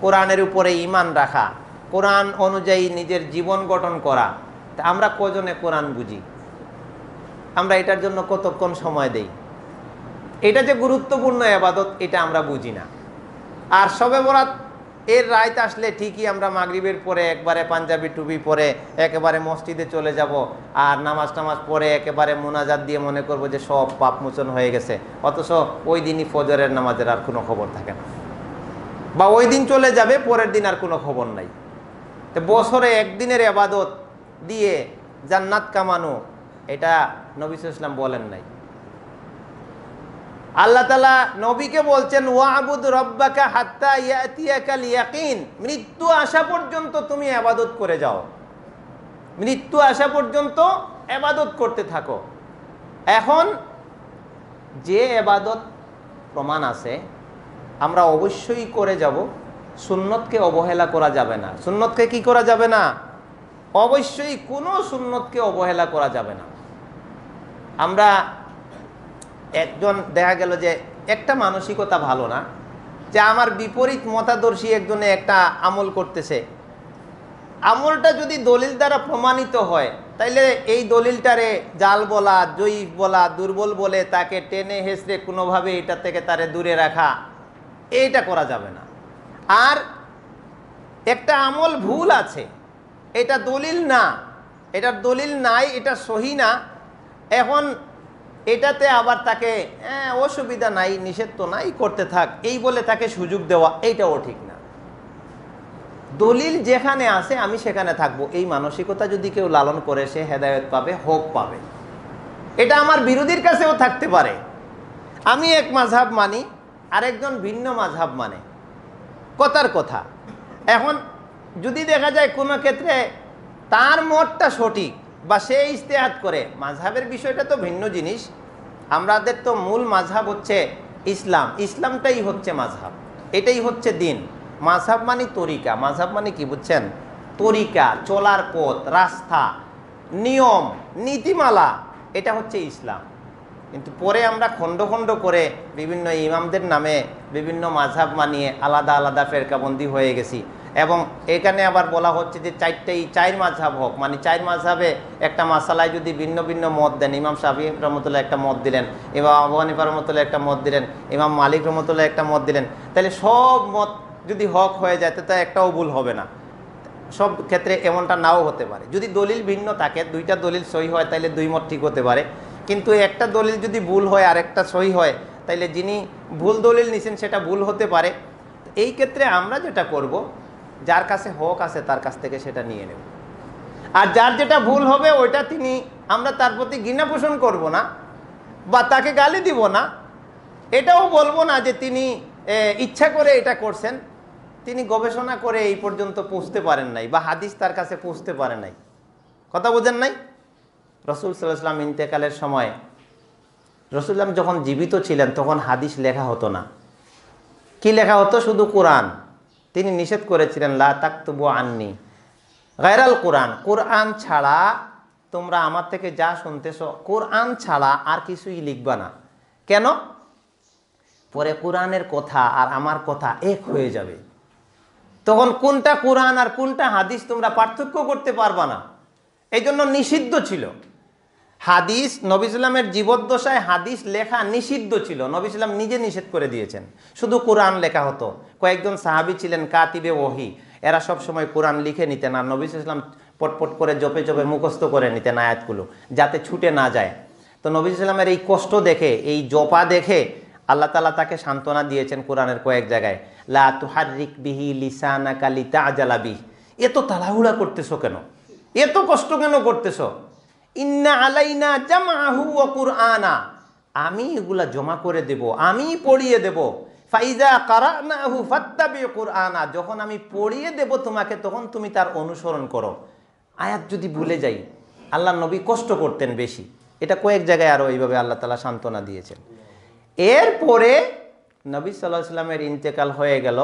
Speaker 1: কোরআনের উপরে ইমান রাখা। কোরআন অনুযায়ী নিজের জীবন গঠন করা। তা আমরা কজনে কোরআন বুঝি? আমরা এটার জন্য কতক্ষণ সময় দেই? এটা যে গুরুত্বপূর্ণ এবাদত, এটা আমরা বুঝি না। আর সবে বরাত এর রাইত আসলে ঠিকই আমরা মাগরিবের পরে, একবারে পাঞ্জাবি টুপি পরে, একেবারে মসজিদে চলে যাব আর নামাজ টামাজ পরে একেবারে মোনাজাত দিয়ে মনে করব যে সব পাপ মোচন হয়ে গেছে। অথচ ওই দিনই ফজরের নামাজের আর কোনো খবর থাকে না। বা ওই দিন চলে যাবে, পরের দিন আর কোনো খবর নাই। তো বছরে একদিনের আবাদত দিয়ে জান্নাত কামানো, এটা নবী ইসলাম বলেন নাই। আল্লাহ তালা নবীকে বলছেন, ওয়াবুদ রব্বাকা হাত্তা ইয়াতিয়াকাল ইয়াকিন মৃত্যু আসা পর্যন্ত তুমি আবাদত করে যাও। মৃত্যু আসা পর্যন্ত আবাদত করতে থাকো। এখন যে আবাদত প্রমাণ আছে, আমরা অবশ্যই করে যাব। সুন্নতকে অবহেলা করা যাবে না। সুন্নতকে কি করা যাবে না? অবশ্যই কোনো সুন্নতকে অবহেলা করা যাবে না। আমরা একজন দেখা গেল যে একটা মানসিকতা ভালো না, যে আমার বিপরীত মতাদর্শী একজনে একটা আমল করতেছে। আমলটা যদি দলিল দ্বারা প্রমাণিত হয়, তাইলে এই দলিলটারে জাল বলা, জয়ীফ বলা, দুর্বল বলে তাকে টেনে হেসড়ে কোনোভাবে এটা থেকে তারে দূরে রাখা, এইটা করা যাবে না। আর একটা আমল ভুল আছে, এটা দলিল না, এটার দলিল নাই, এটা সহি না, এখন এটাতে আবার তাকে "হ্যাঁ, অসুবিধা নাই নিষেধ তো নাই করতে থাক। এই বলে তাকে সুযোগ দেওয়া এইটাও ঠিক না। দলিল যেখানে আছে আমি সেখানে থাকব। এই মানসিকতা যদি কেউ লালন করে সে হেদায়ত পাবে হোক পাবে। এটা আমার বিরোধীর কাছেও থাকতে পারে। আমি এক মাঝহাব মানি আরেকজন ভিন্ন মাঝহাব মানে। কথার কথা। এখন যদি দেখা যায় কোনো ক্ষেত্রে তার মতটা সঠিক বা সে ইস্তেহাত করে মাঝহাবের বিষয়টা তো ভিন্ন জিনিস আমাদের তো মূল মাঝহাব হচ্ছে ইসলাম। ইসলামটাই হচ্ছে মাঝহাব। এটাই হচ্ছে দিন। মাঝহাব মানে তরিকা। মাঝহাব মানে কি বুঝছেন? তরিকা, চলার পথ, রাস্তা, নিয়ম, নীতিমালা, এটা হচ্ছে ইসলাম। কিন্তু পরে আমরা খণ্ড খণ্ড করে বিভিন্ন ইমামদের নামে বিভিন্ন মাঝহাব মানিয়ে আলাদা আলাদা ফেরকাবন্দি হয়ে গেছি। এবং এখানে আবার বলা হচ্ছে যে চারটেই, চার মাঝহাব হোক মানে চার মাঝহাবে একটা মাসালায় যদি ভিন্ন ভিন্ন মত দেন, ইমাম শাফি রহমতুল্লাহ একটা মত দিলেন, ইমাম আবু রহমতুল্লাহ একটা মত দিলেন, ইমাম মালিক রহমতুল্লাহ একটা মত দিলেন, তাহলে সব মত যদি হক হয়ে যায়, তো তা একটাও ভুল হবে না। সব ক্ষেত্রে এমনটা নাও হতে পারে। যদি দলিল ভিন্ন থাকে, দুইটা দলিল সই হয়, তাহলে দুই মত ঠিক হতে পারে। কিন্তু একটা দলিল যদি ভুল হয় আর একটা সই হয় তাইলে যিনি ভুল দলিল নিছেন, সেটা ভুল হতে পারে। এই ক্ষেত্রে আমরা যেটা করব যার কাছে হক আছে তার কাছ থেকে সেটা নিয়ে নেব। আর যার যেটা ভুল হবে ওইটা তিনি, আমরা তার প্রতি ঘৃণা পোষণ করব না বা তাকে গালি দিব না। এটাও বলব না যে তিনি ইচ্ছা করে এটা করছেন। তিনি গবেষণা করে এই পর্যন্ত পৌঁছতে পারেন নাই বা হাদিস তার কাছে পৌঁছতে পারেন নাই। কথা বোঝেন নাই? রসুল সাল্লাহাম ইন্তেকালের সময় রসুল্লাম যখন জীবিত ছিলেন তখন হাদিস লেখা হতো না। কি লেখা হতো? শুধু কোরআন। তিনি নিষেধ করেছিলেন, লা তাকতুবু আননি। গায়রাল কোরআন কোরআন ছাড়া তোমরা আমার থেকে যা শুনতেছ, কোরআন ছাড়া আর কিছুই লিখবা না। কেন? পরে কোরআনের কথা আর আমার কথা এক হয়ে যাবে। তখন কোনটা কোরআন আর কোনটা হাদিস তোমরা পার্থক্য করতে পারবা না। এই জন্য নিষিদ্ধ ছিল। হাদিস নবিসামের জীবদ্দশায় হাদিস লেখা নিষিদ্ধ ছিল। নবিসাম নিজে নিষেধ করে দিয়েছেন। শুধু কোরআন লেখা হতো। কয়েকজন সাহাবি ছিলেন, কাতিবে ওহি। এরা সব সময় কোরআন লিখে নিতেন আর নবী ইসলাম পটপট করে জপে জপে মুখস্থ করে নিতেন আয়াতগুলো, যাতে ছুটে না যায়। তো নবী ইসলামের এই কষ্ট দেখে, এই জপা দেখে আল্লাহ তালা তাকে সান্ত্বনা দিয়েছেন কোরআনের কয়েক জায়গায়। লা তুহারিক বিহি লিসানা কালিতা আজালাবি এত তাড়াহুড়া করতেছো কেন? এত কষ্ট কেন করতেছো? ইন্না আলাইনা জামাহু ও কুরআনা। আমি এগুলা জমা করে দেব আমি পড়িয়ে দেব। ফাইজা কারানাহু ফাত্তাবি কুরআনা, যখন আমি পড়িয়ে দেব তোমাকে, তখন তুমি তার অনুসরণ করো। আয়াত যদি ভুলে যাই, আল্লাহ নবী কষ্ট করতেন বেশি। এটা কয়েক জায়গায় আরও এইভাবে আল্লাহ তালা সান্ত্বনা দিয়েছেন। এরপরে নবী সাল্লাহ সাল্লামের ইন্তেকাল হয়ে গেল।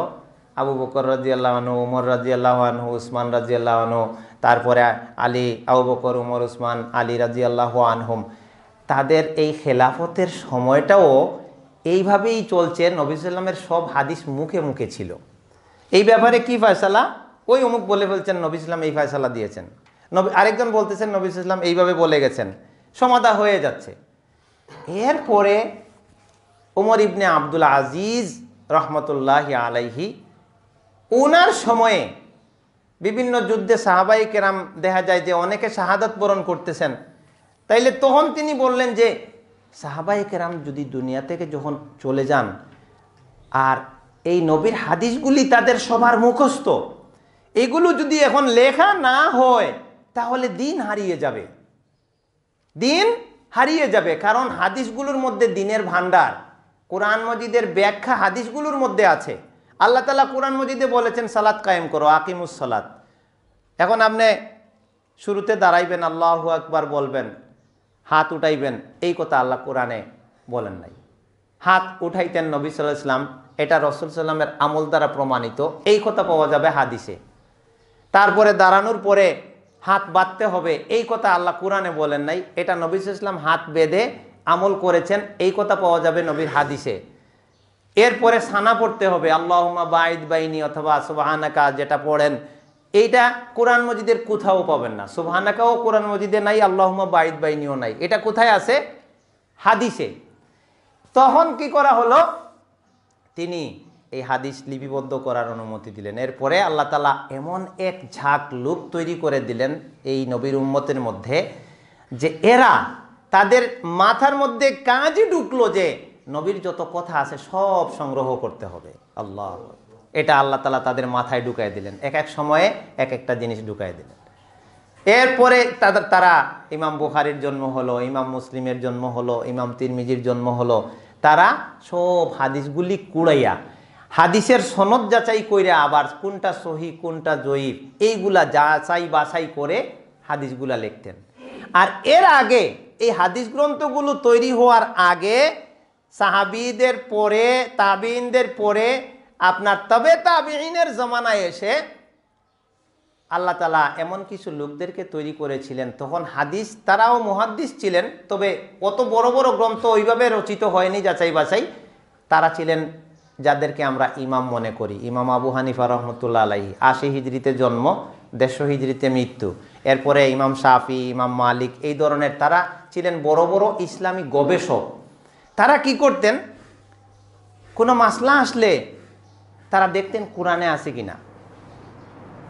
Speaker 1: আবু বকর রাজি আল্লাহনু উমর রাজি আল্লাহানহু উসমান রাজি আল্লাহনু তারপরে আলী, আবু বকর, উমর, উসমান, আলী রাজি আল্লাহ আনহুম। তাদের এই খেলাফতের সময়টাও এইভাবেই চলছে, নবী সাল্লামের সব হাদিস মুখে মুখে ছিল। এই ব্যাপারে কি ফয়সালা? ওই অমুক বলে ফেলছেন, নবী ইসলাম এই ফয়সালা দিয়েছেন। নবী, আরেকজন বলতেছেন, নবী ইসলাম এইভাবে বলে গেছেন, সমাধা হয়ে যাচ্ছে। এরপরে ওমর ইবনে আব্দুল আজিজ রহমতুল্লাহ আলাইহি ওনার সময়ে বিভিন্ন যুদ্ধে সাহাবাই কেরাম দেখা যায় যে অনেকে শাহাদাত বরণ করতেছেন। তাইলে তখন তিনি বললেন যে সাহাবাই কেরাম যদি দুনিয়া থেকে যখন চলে যান, আর এই নবীর হাদিসগুলি তাদের সবার মুখস্থ, এগুলো যদি এখন লেখা না হয়, তাহলে দিন হারিয়ে যাবে। দিন হারিয়ে যাবে, কারণ হাদিসগুলোর মধ্যে দিনের ভান্ডার কোরআন মজিদের ব্যাখ্যা হাদিসগুলোর মধ্যে আছে। আল্লাহ তালা কোরআন মজিদে বলেছেন, সালাত কায়েম করো, আকিমুস সালাত। এখন আপনি শুরুতে দাঁড়াইবেন, আল্লাহ আকবার বলবেন। হাত উঠাইবেন, এই কথা আল্লাহ কোরআনে বলেন নাই। হাত উঠাইতেন নবী সাল্লাহ ইসলাম এটা রসুল সাল্লামের আমল দ্বারা প্রমাণিত, এই কথা পাওয়া যাবে হাদিসে। তারপরে দাঁড়ানোর পরে হাত বাঁধতে হবে, এই কথা আল্লাহ কোরআনে বলেন নাই, এটা নবী ইসলাম হাত বেঁধে আমল করেছেন, এই কথা পাওয়া যাবে নবীর হাদিসে। এরপরে সানা পড়তে হবে আল্লাহমা বাইদ বাইনি অথবা সুবাহানাকা, যেটা পড়েন এইটা কোরআন মজিদের কোথাও পাবেন না। সুবাহানাকাও কোরআন মজিদে নাই আল্লাহমা বাইদ বাইনিও নাই। এটা কোথায় আছে? হাদিসে। তখন কি করা হলো? তিনি এই হাদিস লিপিবদ্ধ করার অনুমতি দিলেন। এরপরে আল্লাহ তালা এমন এক ঝাঁক লোক তৈরি করে দিলেন এই নবীর উম্মতের মধ্যে যে এরা তাদের মাথার মধ্যে কাজই ঢুকলো যে নবীর যত কথা আছে সব সংগ্রহ করতে হবে। আল্লাহ এটা আল্লাহ তালা তাদের মাথায় ঢুকাই দিলেন। এক এক সময়ে এক একটা জিনিস ঢুকাই দিলেন। এরপরে তাদের তারা ইমাম বুখারির জন্ম হলো, ইমাম মুসলিমের জন্ম হলো, ইমাম তিরমিজির জন্ম হলো। তারা সব হাদিসগুলি কুড়াইয়া, হাদিসের সনদ যাচাই করে আবার কোনটা সহি, কোনটা জয়ীফ, এইগুলা যাচাই বাছাই করে হাদিসগুলা লিখতেন। আর এর আগে এই হাদিস গ্রন্থগুলো তৈরি হওয়ার আগে সাহাবিদের পরে তাবিনদের পরে আপনার তবে তাবিনের জমানায় এসে আল্লাহ তালা এমন কিছু লোকদেরকে তৈরি করেছিলেন। তখন হাদিস, তারাও মহাদ্দিস ছিলেন, তবে অত বড় বড় গ্রন্থ ওইভাবে রচিত হয়নি যাচাই বাছাই। তারা ছিলেন যাদেরকে আমরা ইমাম মনে করি। ইমাম আবু হানিফা রহমতুল্লাহ আলাহি আশি হিজড়িতে জন্ম, দেড়শো হিজড়িতে মৃত্যু। এরপরে ইমাম শাফি, ইমাম মালিক এই ধরনের তারা ছিলেন বড় বড় ইসলামী গবেষক। তারা কি করতেন? কোনো মাসলা আসলে তারা দেখতেন কোরআনে আছে কিনা।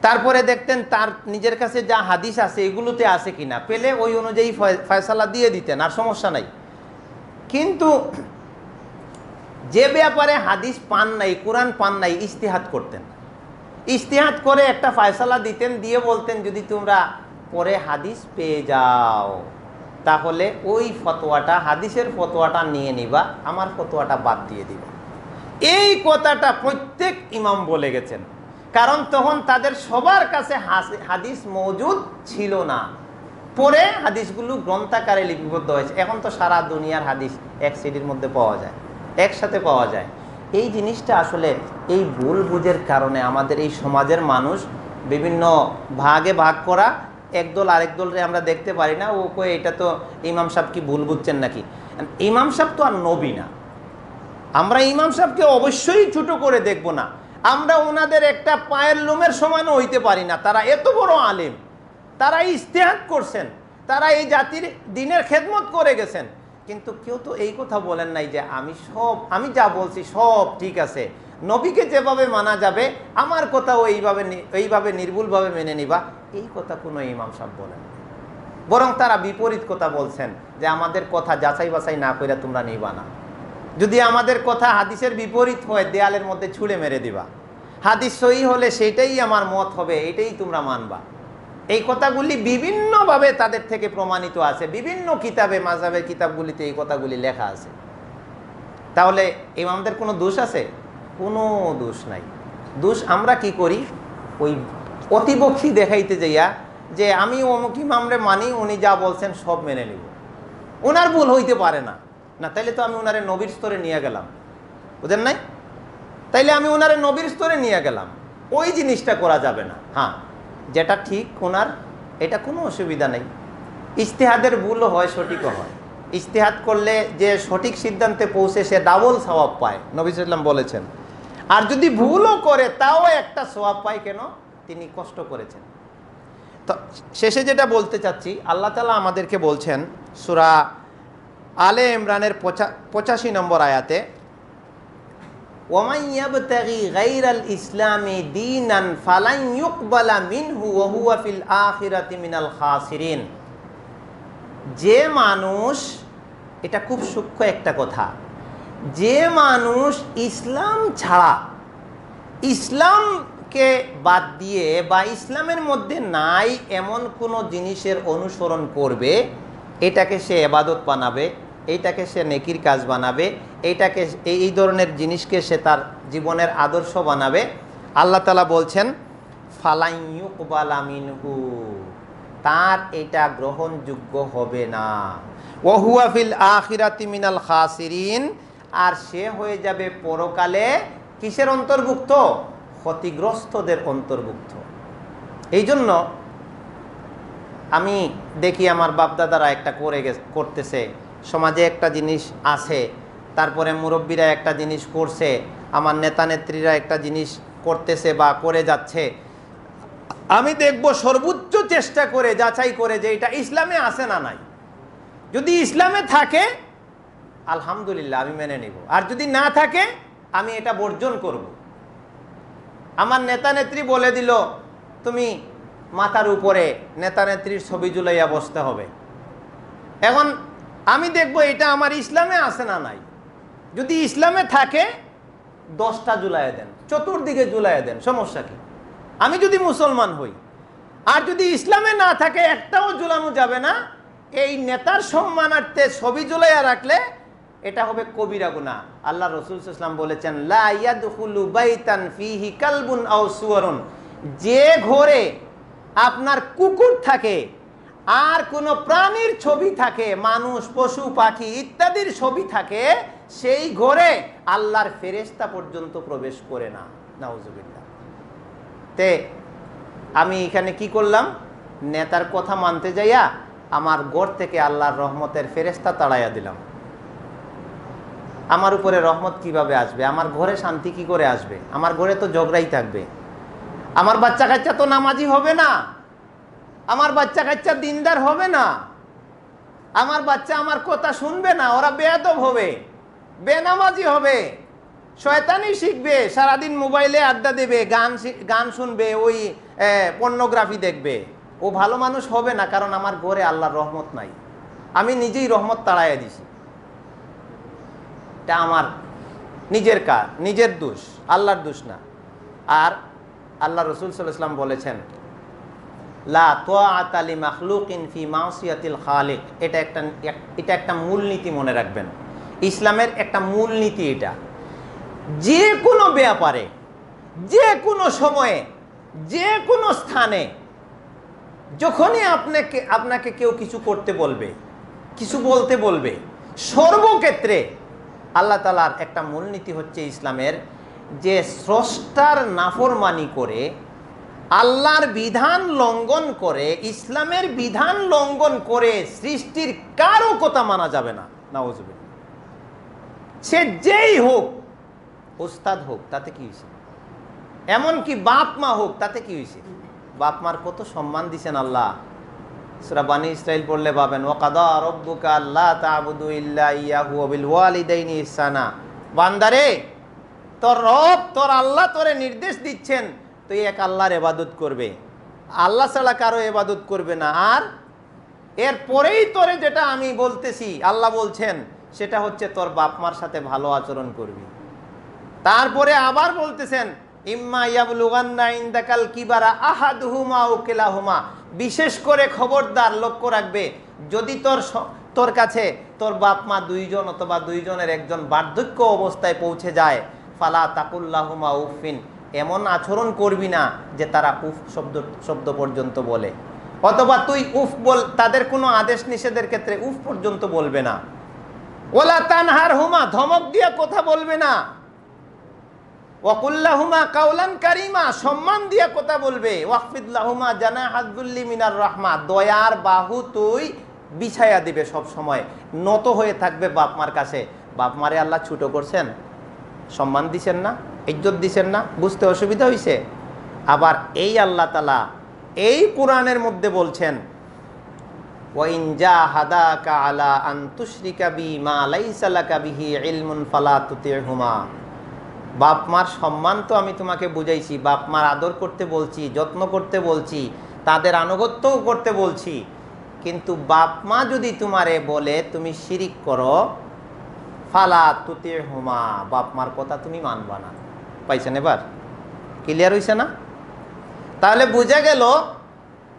Speaker 1: তারপরে দেখতেন তার নিজের কাছে যা হাদিস আছে এগুলোতে আছে কিনা। পেলে ওই অনুযায়ী ফয়সালা দিয়ে দিতেন, আর সমস্যা নাই। কিন্তু যে ব্যাপারে হাদিস পান নাই, কোরআন পান নাই ইস্তিহাত করতেন। ইস্তিহাত করে একটা ফয়সালা দিতেন, দিয়ে বলতেন, যদি তোমরা পরে হাদিস পেয়ে যাও, তাহলে ওই ফতোয়াটা, হাদিসের ফতোয়াটা নিয়ে নিবা, আমার ফতোয়াটা বাদ দিয়ে দিবা। এই কথাটা প্রত্যেক ইমাম বলে গেছেন। কারণ তখন তাদের সবার কাছে হাদিস মজুদ ছিল না। পরে হাদিসগুলো গ্রন্থাকারে লিপিবদ্ধ হয়েছে। এখন তো সারা দুনিয়ার হাদিস এক সিডির মধ্যে পাওয়া যায়, একসাথে পাওয়া যায়। এই জিনিসটা আসলে এই ভুল বুঝের কারণে আমাদের এই সমাজের মানুষ বিভিন্ন ভাগে ভাগ করা একদল আরেক দলরে আমরা দেখতে পারি না, ও কয়ে, এটা তো ইমাম সাহেব কি ভুল বুঝছেন নাকি? ইমাম সাহেব তো আর নবী না। আমরা ইমাম সাহেবকে অবশ্যই ছোট করে দেখব না। আমরা ওনাদের একটা পায়ের লোমের সমানও হইতে পারি না। তারা এত বড় আলেম। তারা ইস্তেহাত করছেন। তারা এই জাতির দিনের খেদমত করে গেছেন। কিন্তু কেউ তো এই কথা বলেন নাই যে আমি সব, আমি যা বলছি সব ঠিক আছে। নবীকে যেভাবে মানা যাবে, আমার কথাও এইভাবে এইভাবে নির্ভুলভাবে মেনে নিবা। এই কথা কোনো ইমাম সাহেব বলেন বরং তারা বিপরীত কথা বলছেন যে আমাদের কথা যাচাই বাছাই না করে তোমরা নিবা না। যদি আমাদের কথা হাদিসের বিপরীত হয়, দেয়ালের মধ্যে ছুঁড়ে মেরে দিবা। হাদিস সই হলে সেটাই আমার মত হবে, এটাই তোমরা মানবা। এই কথাগুলি বিভিন্নভাবে তাদের থেকে প্রমাণিত আছে। বিভিন্ন কিতাবে মাঝাবের কিতাবগুলিতে এই কথাগুলি লেখা আছে। তাহলে ইমামদের কোনো দোষ আছে? কোনো দোষ নাই। দোষ আমরা কি করি? ওই অতিবক্ষী দেখাইতে যাইয়া যে আমি অমুক ইমামরে মানি, উনি যা বলছেন সব মেনে নিব। ওনার ভুল হইতে পারে না। না, তাইলে তো আমি ওনারে নবীর স্তরে নিয়ে গেলাম। বুঝেন নাই? তাইলে আমি ওনারে নবীর স্তরে নিয়ে গেলাম। ওই জিনিসটা করা যাবে না। হ্যাঁ যেটা ঠিক ওনার এটা কোনো অসুবিধা নেই। ইস্তেহাদের ভুলও হয়, সঠিকও হয়। ইস্তেহাদ করলে যে সঠিক সিদ্ধান্তে পৌঁছে সে ডাবল সওয়াব পায়, নবী সাল্লাম বলেছেন। আর যদি ভুলও করে, তাও একটা সওয়াব পায় কেন? তিনি কষ্ট করেছেন। তো শেষে যেটা বলতে চাচ্ছি, আল্লাহ তালা আমাদেরকে বলছেন, সুরা আলে ইমরানের পঁচা পঁচাশি নম্বর আয়াতে ইসলামি মিনহু মিনাল যে মানুষ, এটা খুব সূক্ষ্ম একটা কথা, যে মানুষ ইসলাম ছাড়া, ইসলামকে বাদ দিয়ে বা ইসলামের মধ্যে নাই এমন কোনো জিনিসের অনুসরণ করবে এটাকে সে এবাদত বানাবে, এইটাকে সে নেকির কাজ বানাবে, এইটাকে এই ধরনের জিনিসকে সে তার জীবনের আদর্শ বানাবে। আল্লাহ তালা বলছেন ফালাইয়ুকবালামিনহু তার এটা গ্রহণযোগ্য হবে না। ওহুয়াফিল আখিরাতি মিনাল খাসিরিন আর সে হয়ে যাবে পরকালে কিসের অন্তর্ভুক্ত? ক্ষতিগ্রস্তদের অন্তর্ভুক্ত। এই জন্য আমি দেখি আমার বাপদাদারা একটা করে করতেছে। সমাজে একটা জিনিস আছে, তারপরে মুরব্বীরা একটা জিনিস করছে, আমার নেতা নেত্রীরা একটা জিনিস করতেছে বা করে যাচ্ছে। আমি দেখব সর্বোচ্চ চেষ্টা করে, যাচাই করে যে এটা ইসলামে আছে না নাই। যদি ইসলামে থাকে, আলহামদুলিল্লাহ আমি মেনে নিব। আর যদি না থাকে, আমি এটা বর্জন করব। আমার নেতা নেত্রী বলে দিল, তুমি মাথার উপরে নেতা নেত্রীর ছবি জুলাইয়া বসতে হবে। এখন আমি দেখব এটা আমার ইসলামে আছে না নাই। যদি ইসলামে থাকে, দশটা জুলাইয়া দেন, চতুর্দিকে জুলাইয়া দেন, সমস্যা কি? আমি যদি মুসলমান হই, আর যদি ইসলামে না থাকে, একটাও জুলানো যাবে না। এই নেতার সম্মানার্থে ছবি জুলাইয়া রাখলে এটা হবে কবিরা গুনাহ। আল্লাহ রসুল ইসলাম বলেছেন, লা ইয়াদখুলু বাইতান ফিহি কালবুন আও সুয়ারুন। যে ঘরে আপনার কুকুর থাকে, আর কোনো প্রাণীর ছবি থাকে, মানুষ, পশু, পাখি ইত্যাদির ছবি থাকে, সেই ঘরে আল্লাহর ফেরেশতা পর্যন্ত প্রবেশ করে না। নাউজুবিল্লাহ। তে, আমি এখানে কি করলাম? নেতার কথা মানতে যাইয়া আমার গড় থেকে আল্লাহর রহমতের ফেরেশতা তাড়াইয়া দিলাম। আমার উপরে রহমত কীভাবে আসবে? আমার ঘরে শান্তি কি করে আসবে? আমার ঘরে তো ঝগড়াই থাকবে। আমার বাচ্চা কাচ্চা তো নামাজি হবে না। আমার বাচ্চা কাচ্চা দিনদার হবে না। আমার বাচ্চা আমার কথা শুনবে না, ওরা বেয়াদব হবে, বেনামাজি হবে। শয়তানি শিখবে, সারাদিন মোবাইলে আড্ডা দেবে, গান গান শুনবে, ওই পর্নোগ্রাফি দেখবে। ও ভালো মানুষ হবে না, কারণ আমার ঘরে আল্লাহর রহমত নাই। আমি নিজেই রহমত তাড়াইয়া দিছি। এটা আমার নিজের কাজ নিজের দোষ, আল্লাহর দোষ না। আর আল্লাহ রসুল সাল্লাম বলেছেন, লা তোয়াত আলী মাখলুকিন ফি মাউসিয়াতিল খালিক। এটা একটা এটা একটা মূলনীতি মনে রাখবেন। ইসলামের একটা মূলনীতি এটা। যে কোনো ব্যাপারে যে কোনো সময়ে যে কোনো স্থানে, যখনই আপনাকে আপনাকে কেউ কিছু করতে বলবে, কিছু বলতে বলবে, সর্বক্ষেত্রে আল্লাহ তালার একটা মূলনীতি হচ্ছে ইসলামের যে স্রষ্টার নাফরমানি করে, আল্লাহর বিধান লঙ্ঘন করে, ইসলামের বিধান লঙ্ঘন করে সৃষ্টির কারও কথা মানা যাবে না। নাওজবিল সে যেই হোক, ওস্তাদ হোক, তাতে কি হয়েছে? এমনকি বাপ মা হোক, তাতে কি হয়েছে? বাপ মার কত সম্মান দিছেন আল্লাহ। সুরা বানি পড়লে পাবেন, ওয়াকাদা আল্লাহ তাবুদু বান্দারে তোর রব, তোর আল্লাহ তোরে নির্দেশ দিচ্ছেন, তুই এক আল্লাহর এবাদত করবে। আল্লাহ ছাড়া কারও এবাদত করবে না। আর এর পরেই তোরে যেটা আমি বলতেছি, আল্লাহ বলছেন, সেটা হচ্ছে তোর বাপ মার সাথে ভালো আচরণ করবি। তারপরে আবার বলতেছেন, ইম্মা ইয়াবলুগান্না ইন্দাকাল কিবারা আহাদুহুমা ও কেলাহুমা। বিশেষ করে খবরদার লক্ষ্য রাখবে, যদি তোর তোর কাছে তোর বাপ মা দুইজন অথবা দুইজনের একজন বার্ধক্য অবস্থায় পৌঁছে যায় ফালা তাকুল্লাহুমা উফিন এমন আচরণ করবি না যে তারা উফ শব্দ শব্দ পর্যন্ত বলে। অথবা তুই উফ বল, তাদের কোনো আদেশ নিষেধের ক্ষেত্রে উফ পর্যন্ত বলবে না। ওলা তানহার হুমা ধমক দিয়া কথা বলবে না। ওয়াকুল্লাহুমা কাউলান কারিমা, সম্মান দিয়ে কথা বলবে। ওয়াকফিদুল্লাহুমা জানা হাজবুল্লি মিনার রহমা, দয়ার বাহু তুই বিছায়া দিবে সব সময়। নত হয়ে থাকবে বাপ মার কাছে। বাপ মারে আল্লাহ ছুটো করছেন? সম্মান দিছেন না, ইজ্জত দিছেন না, বুঝতে অসুবিধা হয়েছে আবার এই আল্লাহ তালা এই কোরআনের মধ্যে বলছেন বাপ মার সম্মান তো আমি তোমাকে বুঝাইছি, বাপ মার আদর করতে বলছি, যত্ন করতে বলছি, তাদের আনুগত্যও করতে বলছি। কিন্তু বাপ মা যদি তোমারে বলে তুমি শিরিক করো ফালা তুতে হুমা বাপ মার কথা তুমি মানবা না। পাইছেন এবার? ক্লিয়ার হইছে না? তাহলে বোঝা গেল,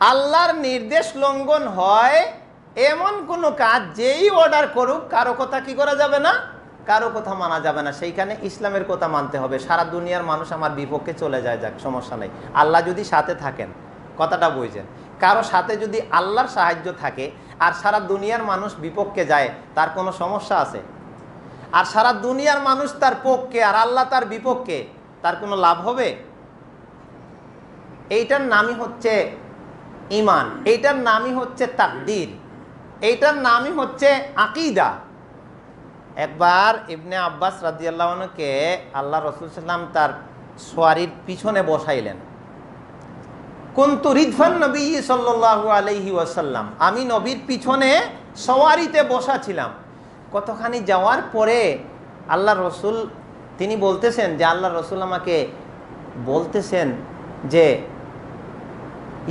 Speaker 1: আল্লাহর নির্দেশ লঙ্ঘন হয় এমন কোনো কাজ যেই অর্ডার করুক, কারও কথা কি করা যাবে না? কারও কথা মানা যাবে না। সেইখানে ইসলামের কথা মানতে হবে। সারা দুনিয়ার মানুষ আমার বিপক্ষে চলে যায়, যাক, সমস্যা নেই। আল্লাহ যদি সাথে থাকেন, কথাটা বুঝছেন কারও সাথে যদি আল্লাহর সাহায্য থাকে, আর সারা দুনিয়ার মানুষ বিপক্ষে যায়, তার কোনো সমস্যা আছে? আর সারা দুনিয়ার মানুষ তার পক্ষে আর আল্লাহ তার বিপক্ষে, তার কোনো লাভ হবে? এইটার নামই হচ্ছে ইমান এইটার নামই হচ্ছে তাকদির, এইটার নামই হচ্ছে আকিদা। একবার ইবনে আব্বাস রাজিয়াল্লাহকে আল্লাহ রসুল সাল্লাম তার সোয়ারির পিছনে বসাইলেন। কুন্তু রিদফান নবী সাল্লু আলহি ওয়াসাল্লাম, আমি নবীর পিছনে সওয়ারিতে বসা ছিলাম। কতখানি যাওয়ার পরে আল্লাহ রসুল, তিনি বলতেছেন যে আল্লাহ রসুল আমাকে বলতেছেন যে,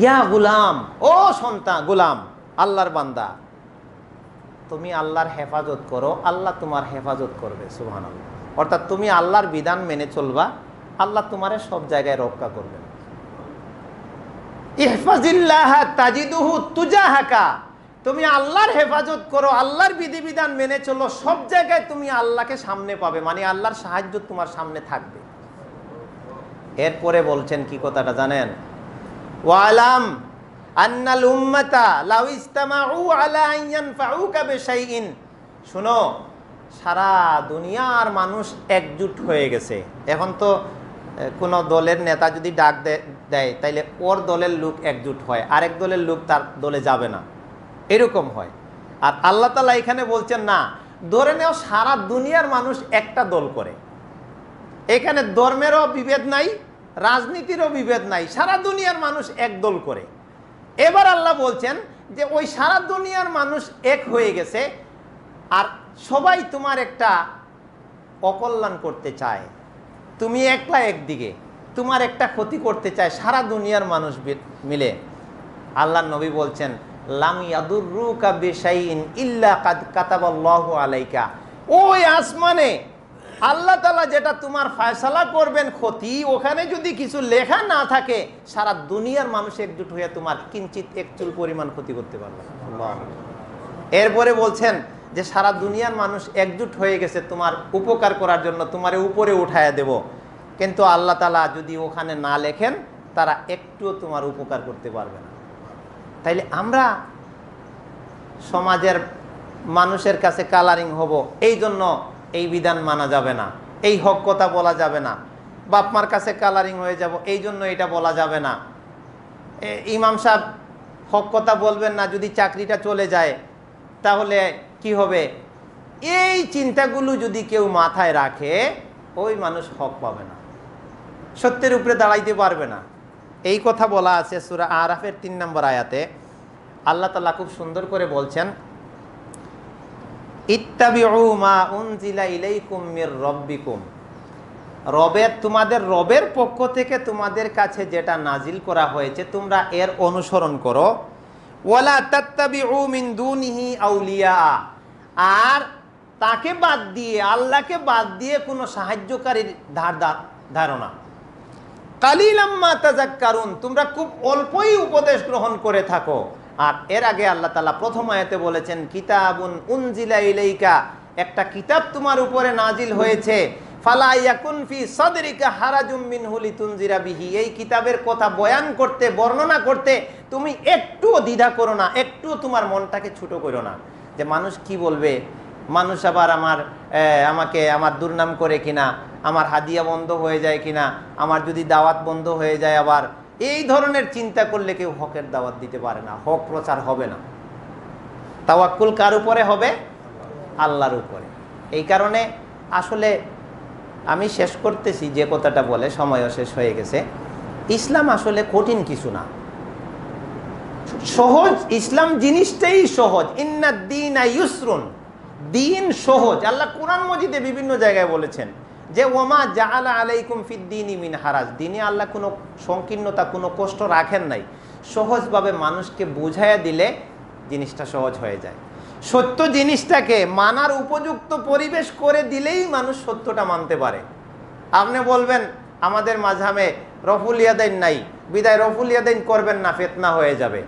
Speaker 1: ইয়া গুলাম, ও সন্তান গুলাম, আল্লাহর বান্দা, তুমি আল্লাহর হেফাজত করো, আল্লাহ তোমার হেফাজত করবে সুহান অর্থাৎ তুমি আল্লাহর বিধান মেনে চলবা, আল্লাহ তোমারে সব জায়গায় রক্ষা করবে ইহফাজিল্লাহ তাজিদুহু তুজাহাকা তুমি আল্লাহর হেফাজত করো, আল্লাহর বিধিবিধান মেনে চলো, সব জায়গায় তুমি আল্লাহকে সামনে পাবে মানে আল্লাহর সাহায্য তোমার সামনে থাকবে। এরপরে বলছেন কি কথাটা জানেন? ওয়ালাম আন্নাল উম্মাতা লাউ ইস্তামাউ আলা শুনো, সারা দুনিয়ার মানুষ একজুট হয়ে গেছে। এখন তো কোনো দলের নেতা যদি ডাক দেয়, তাইলে ওর দলের লোক একজুট হয়, আরেক দলের লোক তার দলে যাবে না। এরকম হয়। আর আল্লাহ তালা এখানে বলছেন, না, ধরে নেও সারা দুনিয়ার মানুষ একটা দল করে। এখানে ধর্মেরও বিভেদ নাই, রাজনীতিরও বিভেদ নাই, সারা দুনিয়ার মানুষ এক দল করে। এবার আল্লাহ বলছেন যে, ওই সারা দুনিয়ার মানুষ এক হয়ে গেছে, আর সবাই তোমার একটা অকল্যাণ করতে চায়। তুমি একলা একদিকে, তোমার একটা ক্ষতি করতে চায় সারা দুনিয়ার মানুষ মিলে। আল্লাহ নবী বলছেন লাম ইল্লা আলাইকা। ওই আসমানে যেটা তোমার ফয়সালা করবেন, ক্ষতি, ওখানে যদি কিছু লেখা না থাকে, সারা দুনিয়ার মানুষ একজুট হয়ে তোমার কিঞ্চিত পরিমাণ ক্ষতি করতে পারবে এরপরে বলছেন যে সারা দুনিয়ার মানুষ একজুট হয়ে গেছে, তোমার উপকার করার জন্য তোমার উপরে উঠায় দেব। কিন্তু আল্লাহ তালা যদি ওখানে না লেখেন, তারা একটুও তোমার উপকার করতে পারবে না। তাইলে আমরা সমাজের মানুষের কাছে কালারিং হব। এই জন্য এই বিধান মানা যাবে না। এই হক কথা বলা যাবে না। বাপমার কাছে কালারিং হয়ে যাব এই জন্য এটা বলা যাবে না। ইমাম সাহেব হক কথা বলবেন না, যদি চাকরিটা চলে যায়, তাহলে কি হবে? এই চিন্তাগুলো যদি কেউ মাথায় রাখে, ওই মানুষ হক পাবে না। সত্যের উপরে দাঁড়াইতে পারবে না। এই কথা বলা আছে সুরা আরাফের তিন নম্বর আয়াতে। আল্লাহ তালা খুব সুন্দর করে বলছেন রবের, তোমাদের রবের পক্ষ থেকে তোমাদের কাছে যেটা নাজিল করা হয়েছে, তোমরা এর অনুসরণ করো। আউলিয়া। আর তাকে বাদ দিয়ে, আল্লাহকে বাদ দিয়ে কোনো সাহায্যকারীর ধার ধারণা কালিলাম্মা তোমরা খুব অল্পই উপদেশ গ্রহণ করে থাকো। আর এর আগে আল্লাহ তালা প্রথম আয়তে বলেছেন, কিতাবুন উনজিলা ইলাইকা, একটা কিতাব তোমার উপরে নাজিল হয়েছে। এই কিতাবের কথা বয়ান করতে, বর্ণনা করতে তুমি দ্বিধা করো না তোমার মনটাকে ছোট করো না। যে মানুষ কি বলবে? মানুষ আবার আমার আমাকে আমার দুর্নাম করে কিনা? আমার হাদিয়া বন্ধ হয়ে যায় কিনা, আমার যদি দাওয়াত বন্ধ হয়ে যায় আবার, এই ধরনের চিন্তা করলে কেউ হকের দাওয়াত দিতে পারে না, হক প্রচার হবে না। তাওয়াক্কুল কার উপরে হবে? আল্লাহর উপরে। এই কারণে আসলে আমি শেষ করতেছি, যে কথাটা বলে সময়ও শেষ হয়ে গেছে। ইসলাম আসলে কঠিন কিছু না। সহজ, ইসলাম জিনিসটাই সহজ। ইন্না দিন ইউসরুন দিন সহজ। আল্লাহ কোরআন মজিদে বিভিন্ন জায়গায় বলেছেন যে ওমা জাহালা আলাইকুম ফিদ্দিন মিন হারাজ। দিনে আল্লাহ কোনো সংকীর্ণতা, কোনো কষ্ট রাখেন নাই। সহজভাবে মানুষকে বুঝাইয়া দিলে জিনিসটা সহজ হয়ে যায়। সত্য জিনিসটাকে মানার উপযুক্ত পরিবেশ করে দিলেই মানুষ সত্যটা মানতে পারে। আপনি বলবেন, আমাদের মাঝামে রফুল ইয়াদাইন নাই। বিদায়, রফুল ইয়াদাইন করবেন না, ফেতনা হয়ে যাবে।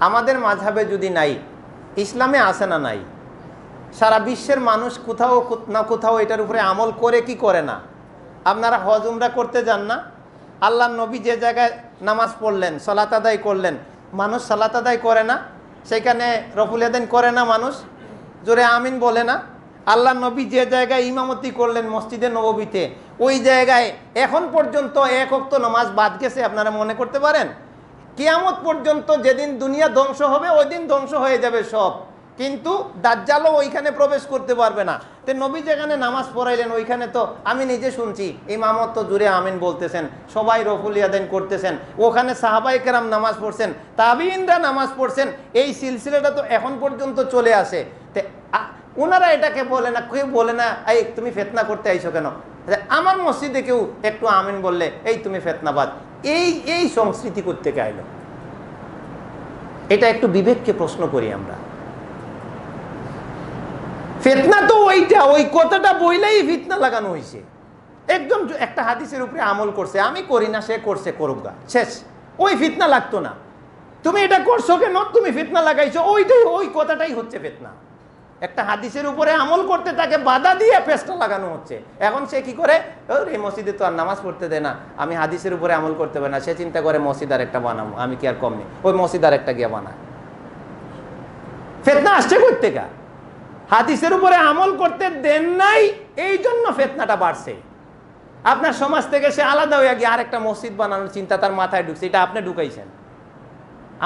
Speaker 1: আমাদের মাঝাবে যদি নাই, ইসলামে আসে না নাই? সারা বিশ্বের মানুষ কোথাও না কোথাও এটার উপরে আমল করে কি করে না? আপনারা হজ, উমরা করতে যান না? আল্লাহ নবী যে জায়গায় নামাজ পড়লেন, সলাত আদায় করলেন, মানুষ সালাত আদায় করে না? সেখানে রফুল ইয়াদাইন করে না মানুষ? জোরে আমিন বলে না? আল্লাহ নবী যে জায়গায় ইমামতি করলেন মসজিদে নববীতে, ওই জায়গায় এখন পর্যন্ত এক অক্ত নামাজ বাদ গেছে, আপনারা মনে করতে পারেন? কিয়ামত পর্যন্ত যেদিন দুনিয়া ধ্বংস হবে, ওই দিন ধ্বংস হয়ে যাবে সব। কিন্তু দাজ্জালও ওইখানে প্রবেশ করতে পারবে না। তো নবী যেখানে নামাজ পড়াইলেন, ওইখানে তো আমি নিজে শুনছি ইমামত তো জুড়ে আমিন বলতেছেন, সবাই রফুল ইয়াদাইন করতেছেন, ওখানে সাহাবাই কেরাম নামাজ পড়ছেন তাবিনরা নামাজ পড়ছেন, এই সিলসিলাটা তো এখন পর্যন্ত চলে আসে। তে ওনারা এটাকে বলে না, কেউ বলে না, এই, তুমি ফেতনা করতে আইছো কেন? আমার মসজিদে কেউ একটু আমিন বললে, এই, তুমি ফেতনাবাদ। এই এই সংস্কৃতি করতে আইলো? এটা একটু বিবেককে প্রশ্ন করি আমরা। ফেতনা তো ওইটা, ওই কথাটা বইলেই ফিতনা লাগানো হয়েছে একদম একটা হাদিসের উপরে আমল করছে, আমি করি না, সে করছে, করুক গা। শেষ। ওই ফিতনা লাগতো না। তুমি এটা করছ কেন? তুমি ফিতনা লাগাইছো। ওইটাই, ওই কথাটাই হচ্ছে ফিতনা। একটা হাদিসের উপরে আমল করতে তাকে বাধা দিয়ে পেস্টা লাগানো হচ্ছে। এখন সে কি করে? এই মসজিদে তো আর নামাজ পড়তে দেয় না। আমি হাদিসের উপরে আমল করতে পারি না। সে চিন্তা করে, মসজিদ আর একটা বানাবো। আমি কি আর কম নেই? ওই মসজিদ আর একটা গিয়ে বানায়। ফেতনা আসছে করতে কা হাদিসের উপরে আমল করতে দেন নাই এই জন্য ফেতনাটা বাড়ছে। আপনার সমাজ থেকে সে আলাদা হয়ে গিয়ে আরেকটা মসজিদ বানানোর চিন্তা তার মাথায় ঢুকছে, এটা আপনি ঢুকাইছেন।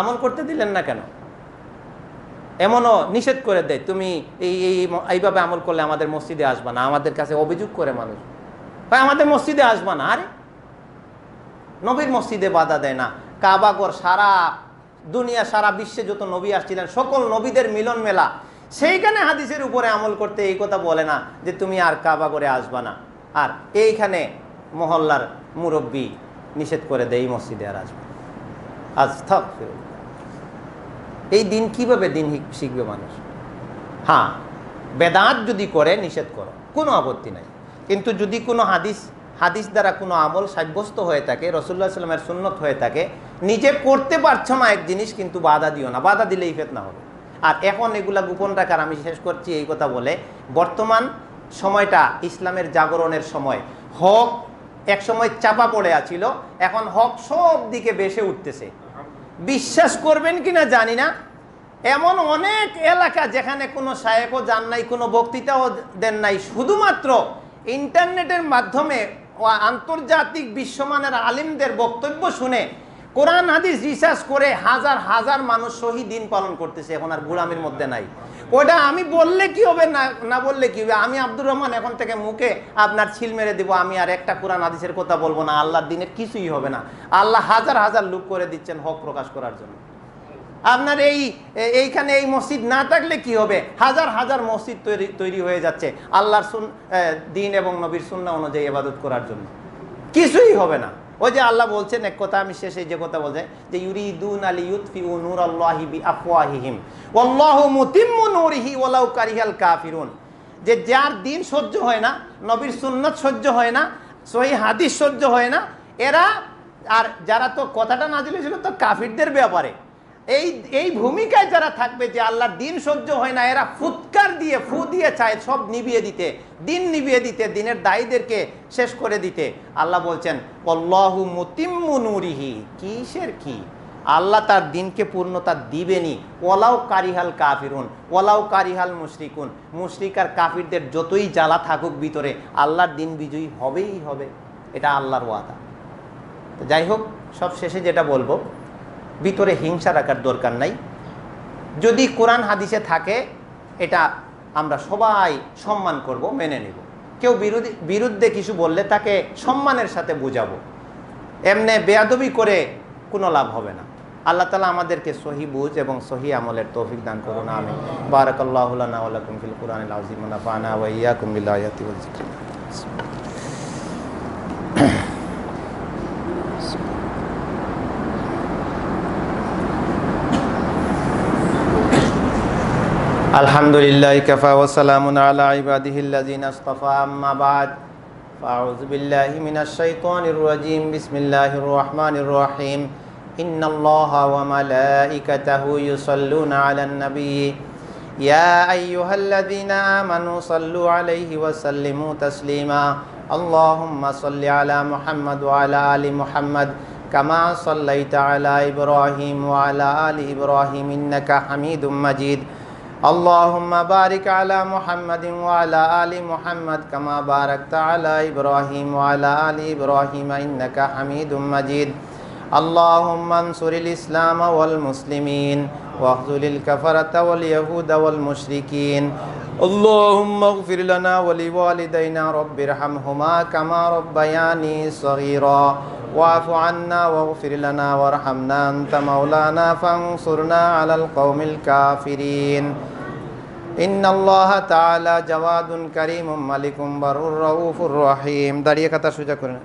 Speaker 1: আমল করতে দিলেন না কেন? এমনও নিষেধ করে দেয়, তুমি এই এই, এইভাবে আমল করলে আমাদের মসজিদে আসবা না, আমাদের কাছে অভিযোগ করে মানুষ। ভাই, আমাদের মসজিদে আসবা না, আরে। নবীর মসজিদে বাধা দেয় না। কাবাগর সারা, দুনিয়া সারা বিশ্বে যত নবী আসছিলেন, সকল নবীদের মিলন মেলা সেইখানে হাদিসের উপরে আমল করতে এই কথা বলে না যে তুমি আর কাবা করে আসবা না। আর এইখানে মহল্লার মুরব্বী নিষেধ করে দেয় মসজিদে আর আসবে আজ থাক এই দিন কীভাবে দিন শিখবে মানুষ? হ্যাঁ বেদাত যদি করে, নিষেধ করো, কোনো আপত্তি নাই। কিন্তু যদি কোনো হাদিস হাদিস দ্বারা কোনো আমল সাব্যস্ত হয়ে থাকে রসুল্লাহ সাল্লামের সুন্নত হয়ে থাকে, নিজে করতে পারছ না এক জিনিস, কিন্তু বাধা দিও না। বাধা দিলেই ফেতনা হবে। আর এখন এগুলা গোপন রাখার আমি শেষ করছি এই কথা বলে। বর্তমান সময়টা ইসলামের জাগরণের সময়। হক এক সময় চাপা পড়ে আছিল, এখন হক সব দিকে বেসে উঠতেছে। বিশ্বাস করবেন কিনা জানি না। এমন অনেক এলাকা যেখানে কোনো শায়েকও যান নাই, কোনো বক্তৃতাও দেন নাই। শুধুমাত্র ইন্টারনেটের মাধ্যমে আন্তর্জাতিক বিশ্বমানের আলিমদের বক্তব্য শুনে কোরআন, হাদিস, রিসার্চ করে হাজার হাজার মানুষ শহীদ দিন পালন করতেছে, এখন আর গুলামের মধ্যে নাই। ওটা আমি বললে কি হবে না না বললে কি হবে? আমি আব্দুর রহমান এখন থেকে মুখে আপনার ছিল মেরে দিব, আমি আর একটা কোরআন, হাদিসের কথা বলব না, আল্লাহর দিনের কিছুই হবে না। আল্লাহ হাজার হাজার লুক করে দিচ্ছেন হক প্রকাশ করার জন্য। আপনার এই এইখানে এই মসজিদ না থাকলে কি হবে? হাজার হাজার মসজিদ তৈরি তৈরি হয়ে যাচ্ছে আল্লাহর সুন দিন এবং নবীর সুন্না অনুযায়ী ইবাদত করার জন্য। কিছুই হবে না। ওই যে আল্লাহ বলছেন, এক কথা আমি শেষে যে কথা বলছে, যে ইউরিদুন আলী ইউতফি নূর আল্লাহি বি আফওয়াহিহিম ওয়াল্লাহু মুতিম্মু নূরিহি ওয়ালাউ কারিহাল কাফিরুন। যে যার দিন সহ্য হয় না, নবীর সুন্নত সহ্য হয় না, সহি হাদিস সহ্য হয় না, এরা আর যারা তো কথাটা না ছিল তো কাফিরদের ব্যাপারে। এই এই ভূমিকায় যারা থাকবে যে আল্লাহর দিন সহ্য হয় না, এরা ফুৎকার দিয়ে, ফু দিয়ে চায় সব নিভিয়ে দিতে। দিন নিভিয়ে দিতে, দিনের দায়ীদেরকে শেষ করে দিতে। আল্লাহ বলছেন অল্লাহু মুতিম্মু নুরিহি। কিসের কি? আল্লাহ তার দিনকে পূর্ণতা দিবেনি। ওলাও কারিহাল কাফিরুন ওলাও কারিহাল মুশরিকুন। মুশরিক আর কাফিরদের যতই জ্বালা থাকুক ভিতরে, আল্লাহর দিন বিজয়ী হবেই হবে। এটা আল্লাহর ওয়াদা। তো যাই হোক সব শেষে যেটা বলব ভিতরে হিংসা রাখার দরকার নাই। যদি কোরআন হাদিসে থাকে, এটা আমরা সবাই সম্মান করব, মেনে নেব। কেউ বিরোধী বিরুদ্ধে কিছু বললে তাকে সম্মানের সাথে বোঝাবো। এমনি বেয়াদবি করে কোনো লাভ হবে না। আল্লাহ তালা আমাদেরকে সহি বুঝ এবং সহি আমলের তৌফিক দান করুন আমি বারাকাল্লাহুল্লাহ আলাইকুম ফিল কুরআন আজিম নাফানা ওয়া الحمد لله كفى وسلام على عباده الذين اصطفى أما بعد فأعوذ بالله من الشيطان الرجيم بسم الله الرحمن الرحيم إن الله وملائكته يصلون على النبي يا أيها الذين آمنوا صلوا عليه وسلموا تسليما اللهم صل على محمد وعلى آل محمد كما صليت على إبراهيم وعلى آل إبراهيم إنك حميد مجيد اللهم بارك على محمد وعلى آل محمد كما باركت على إبراهيم وعلى آل إبراهيم إنك حميد مجيد. اللهم انصر الإسلام والمسلمين واخذل الكفرة واليهود والمشركين. اللهم اغفر لنا ولوالدينا رب ارحمهما كما ربياني صغيرا. واعف عنا واغفر لنا وارحمنا أنت مولانا فانصرنا على القوم الكافرين. إن الله تعالى جواد كريم ملك بر رؤوف رحيم দাঁড়িয়ে কথা সোজা করেন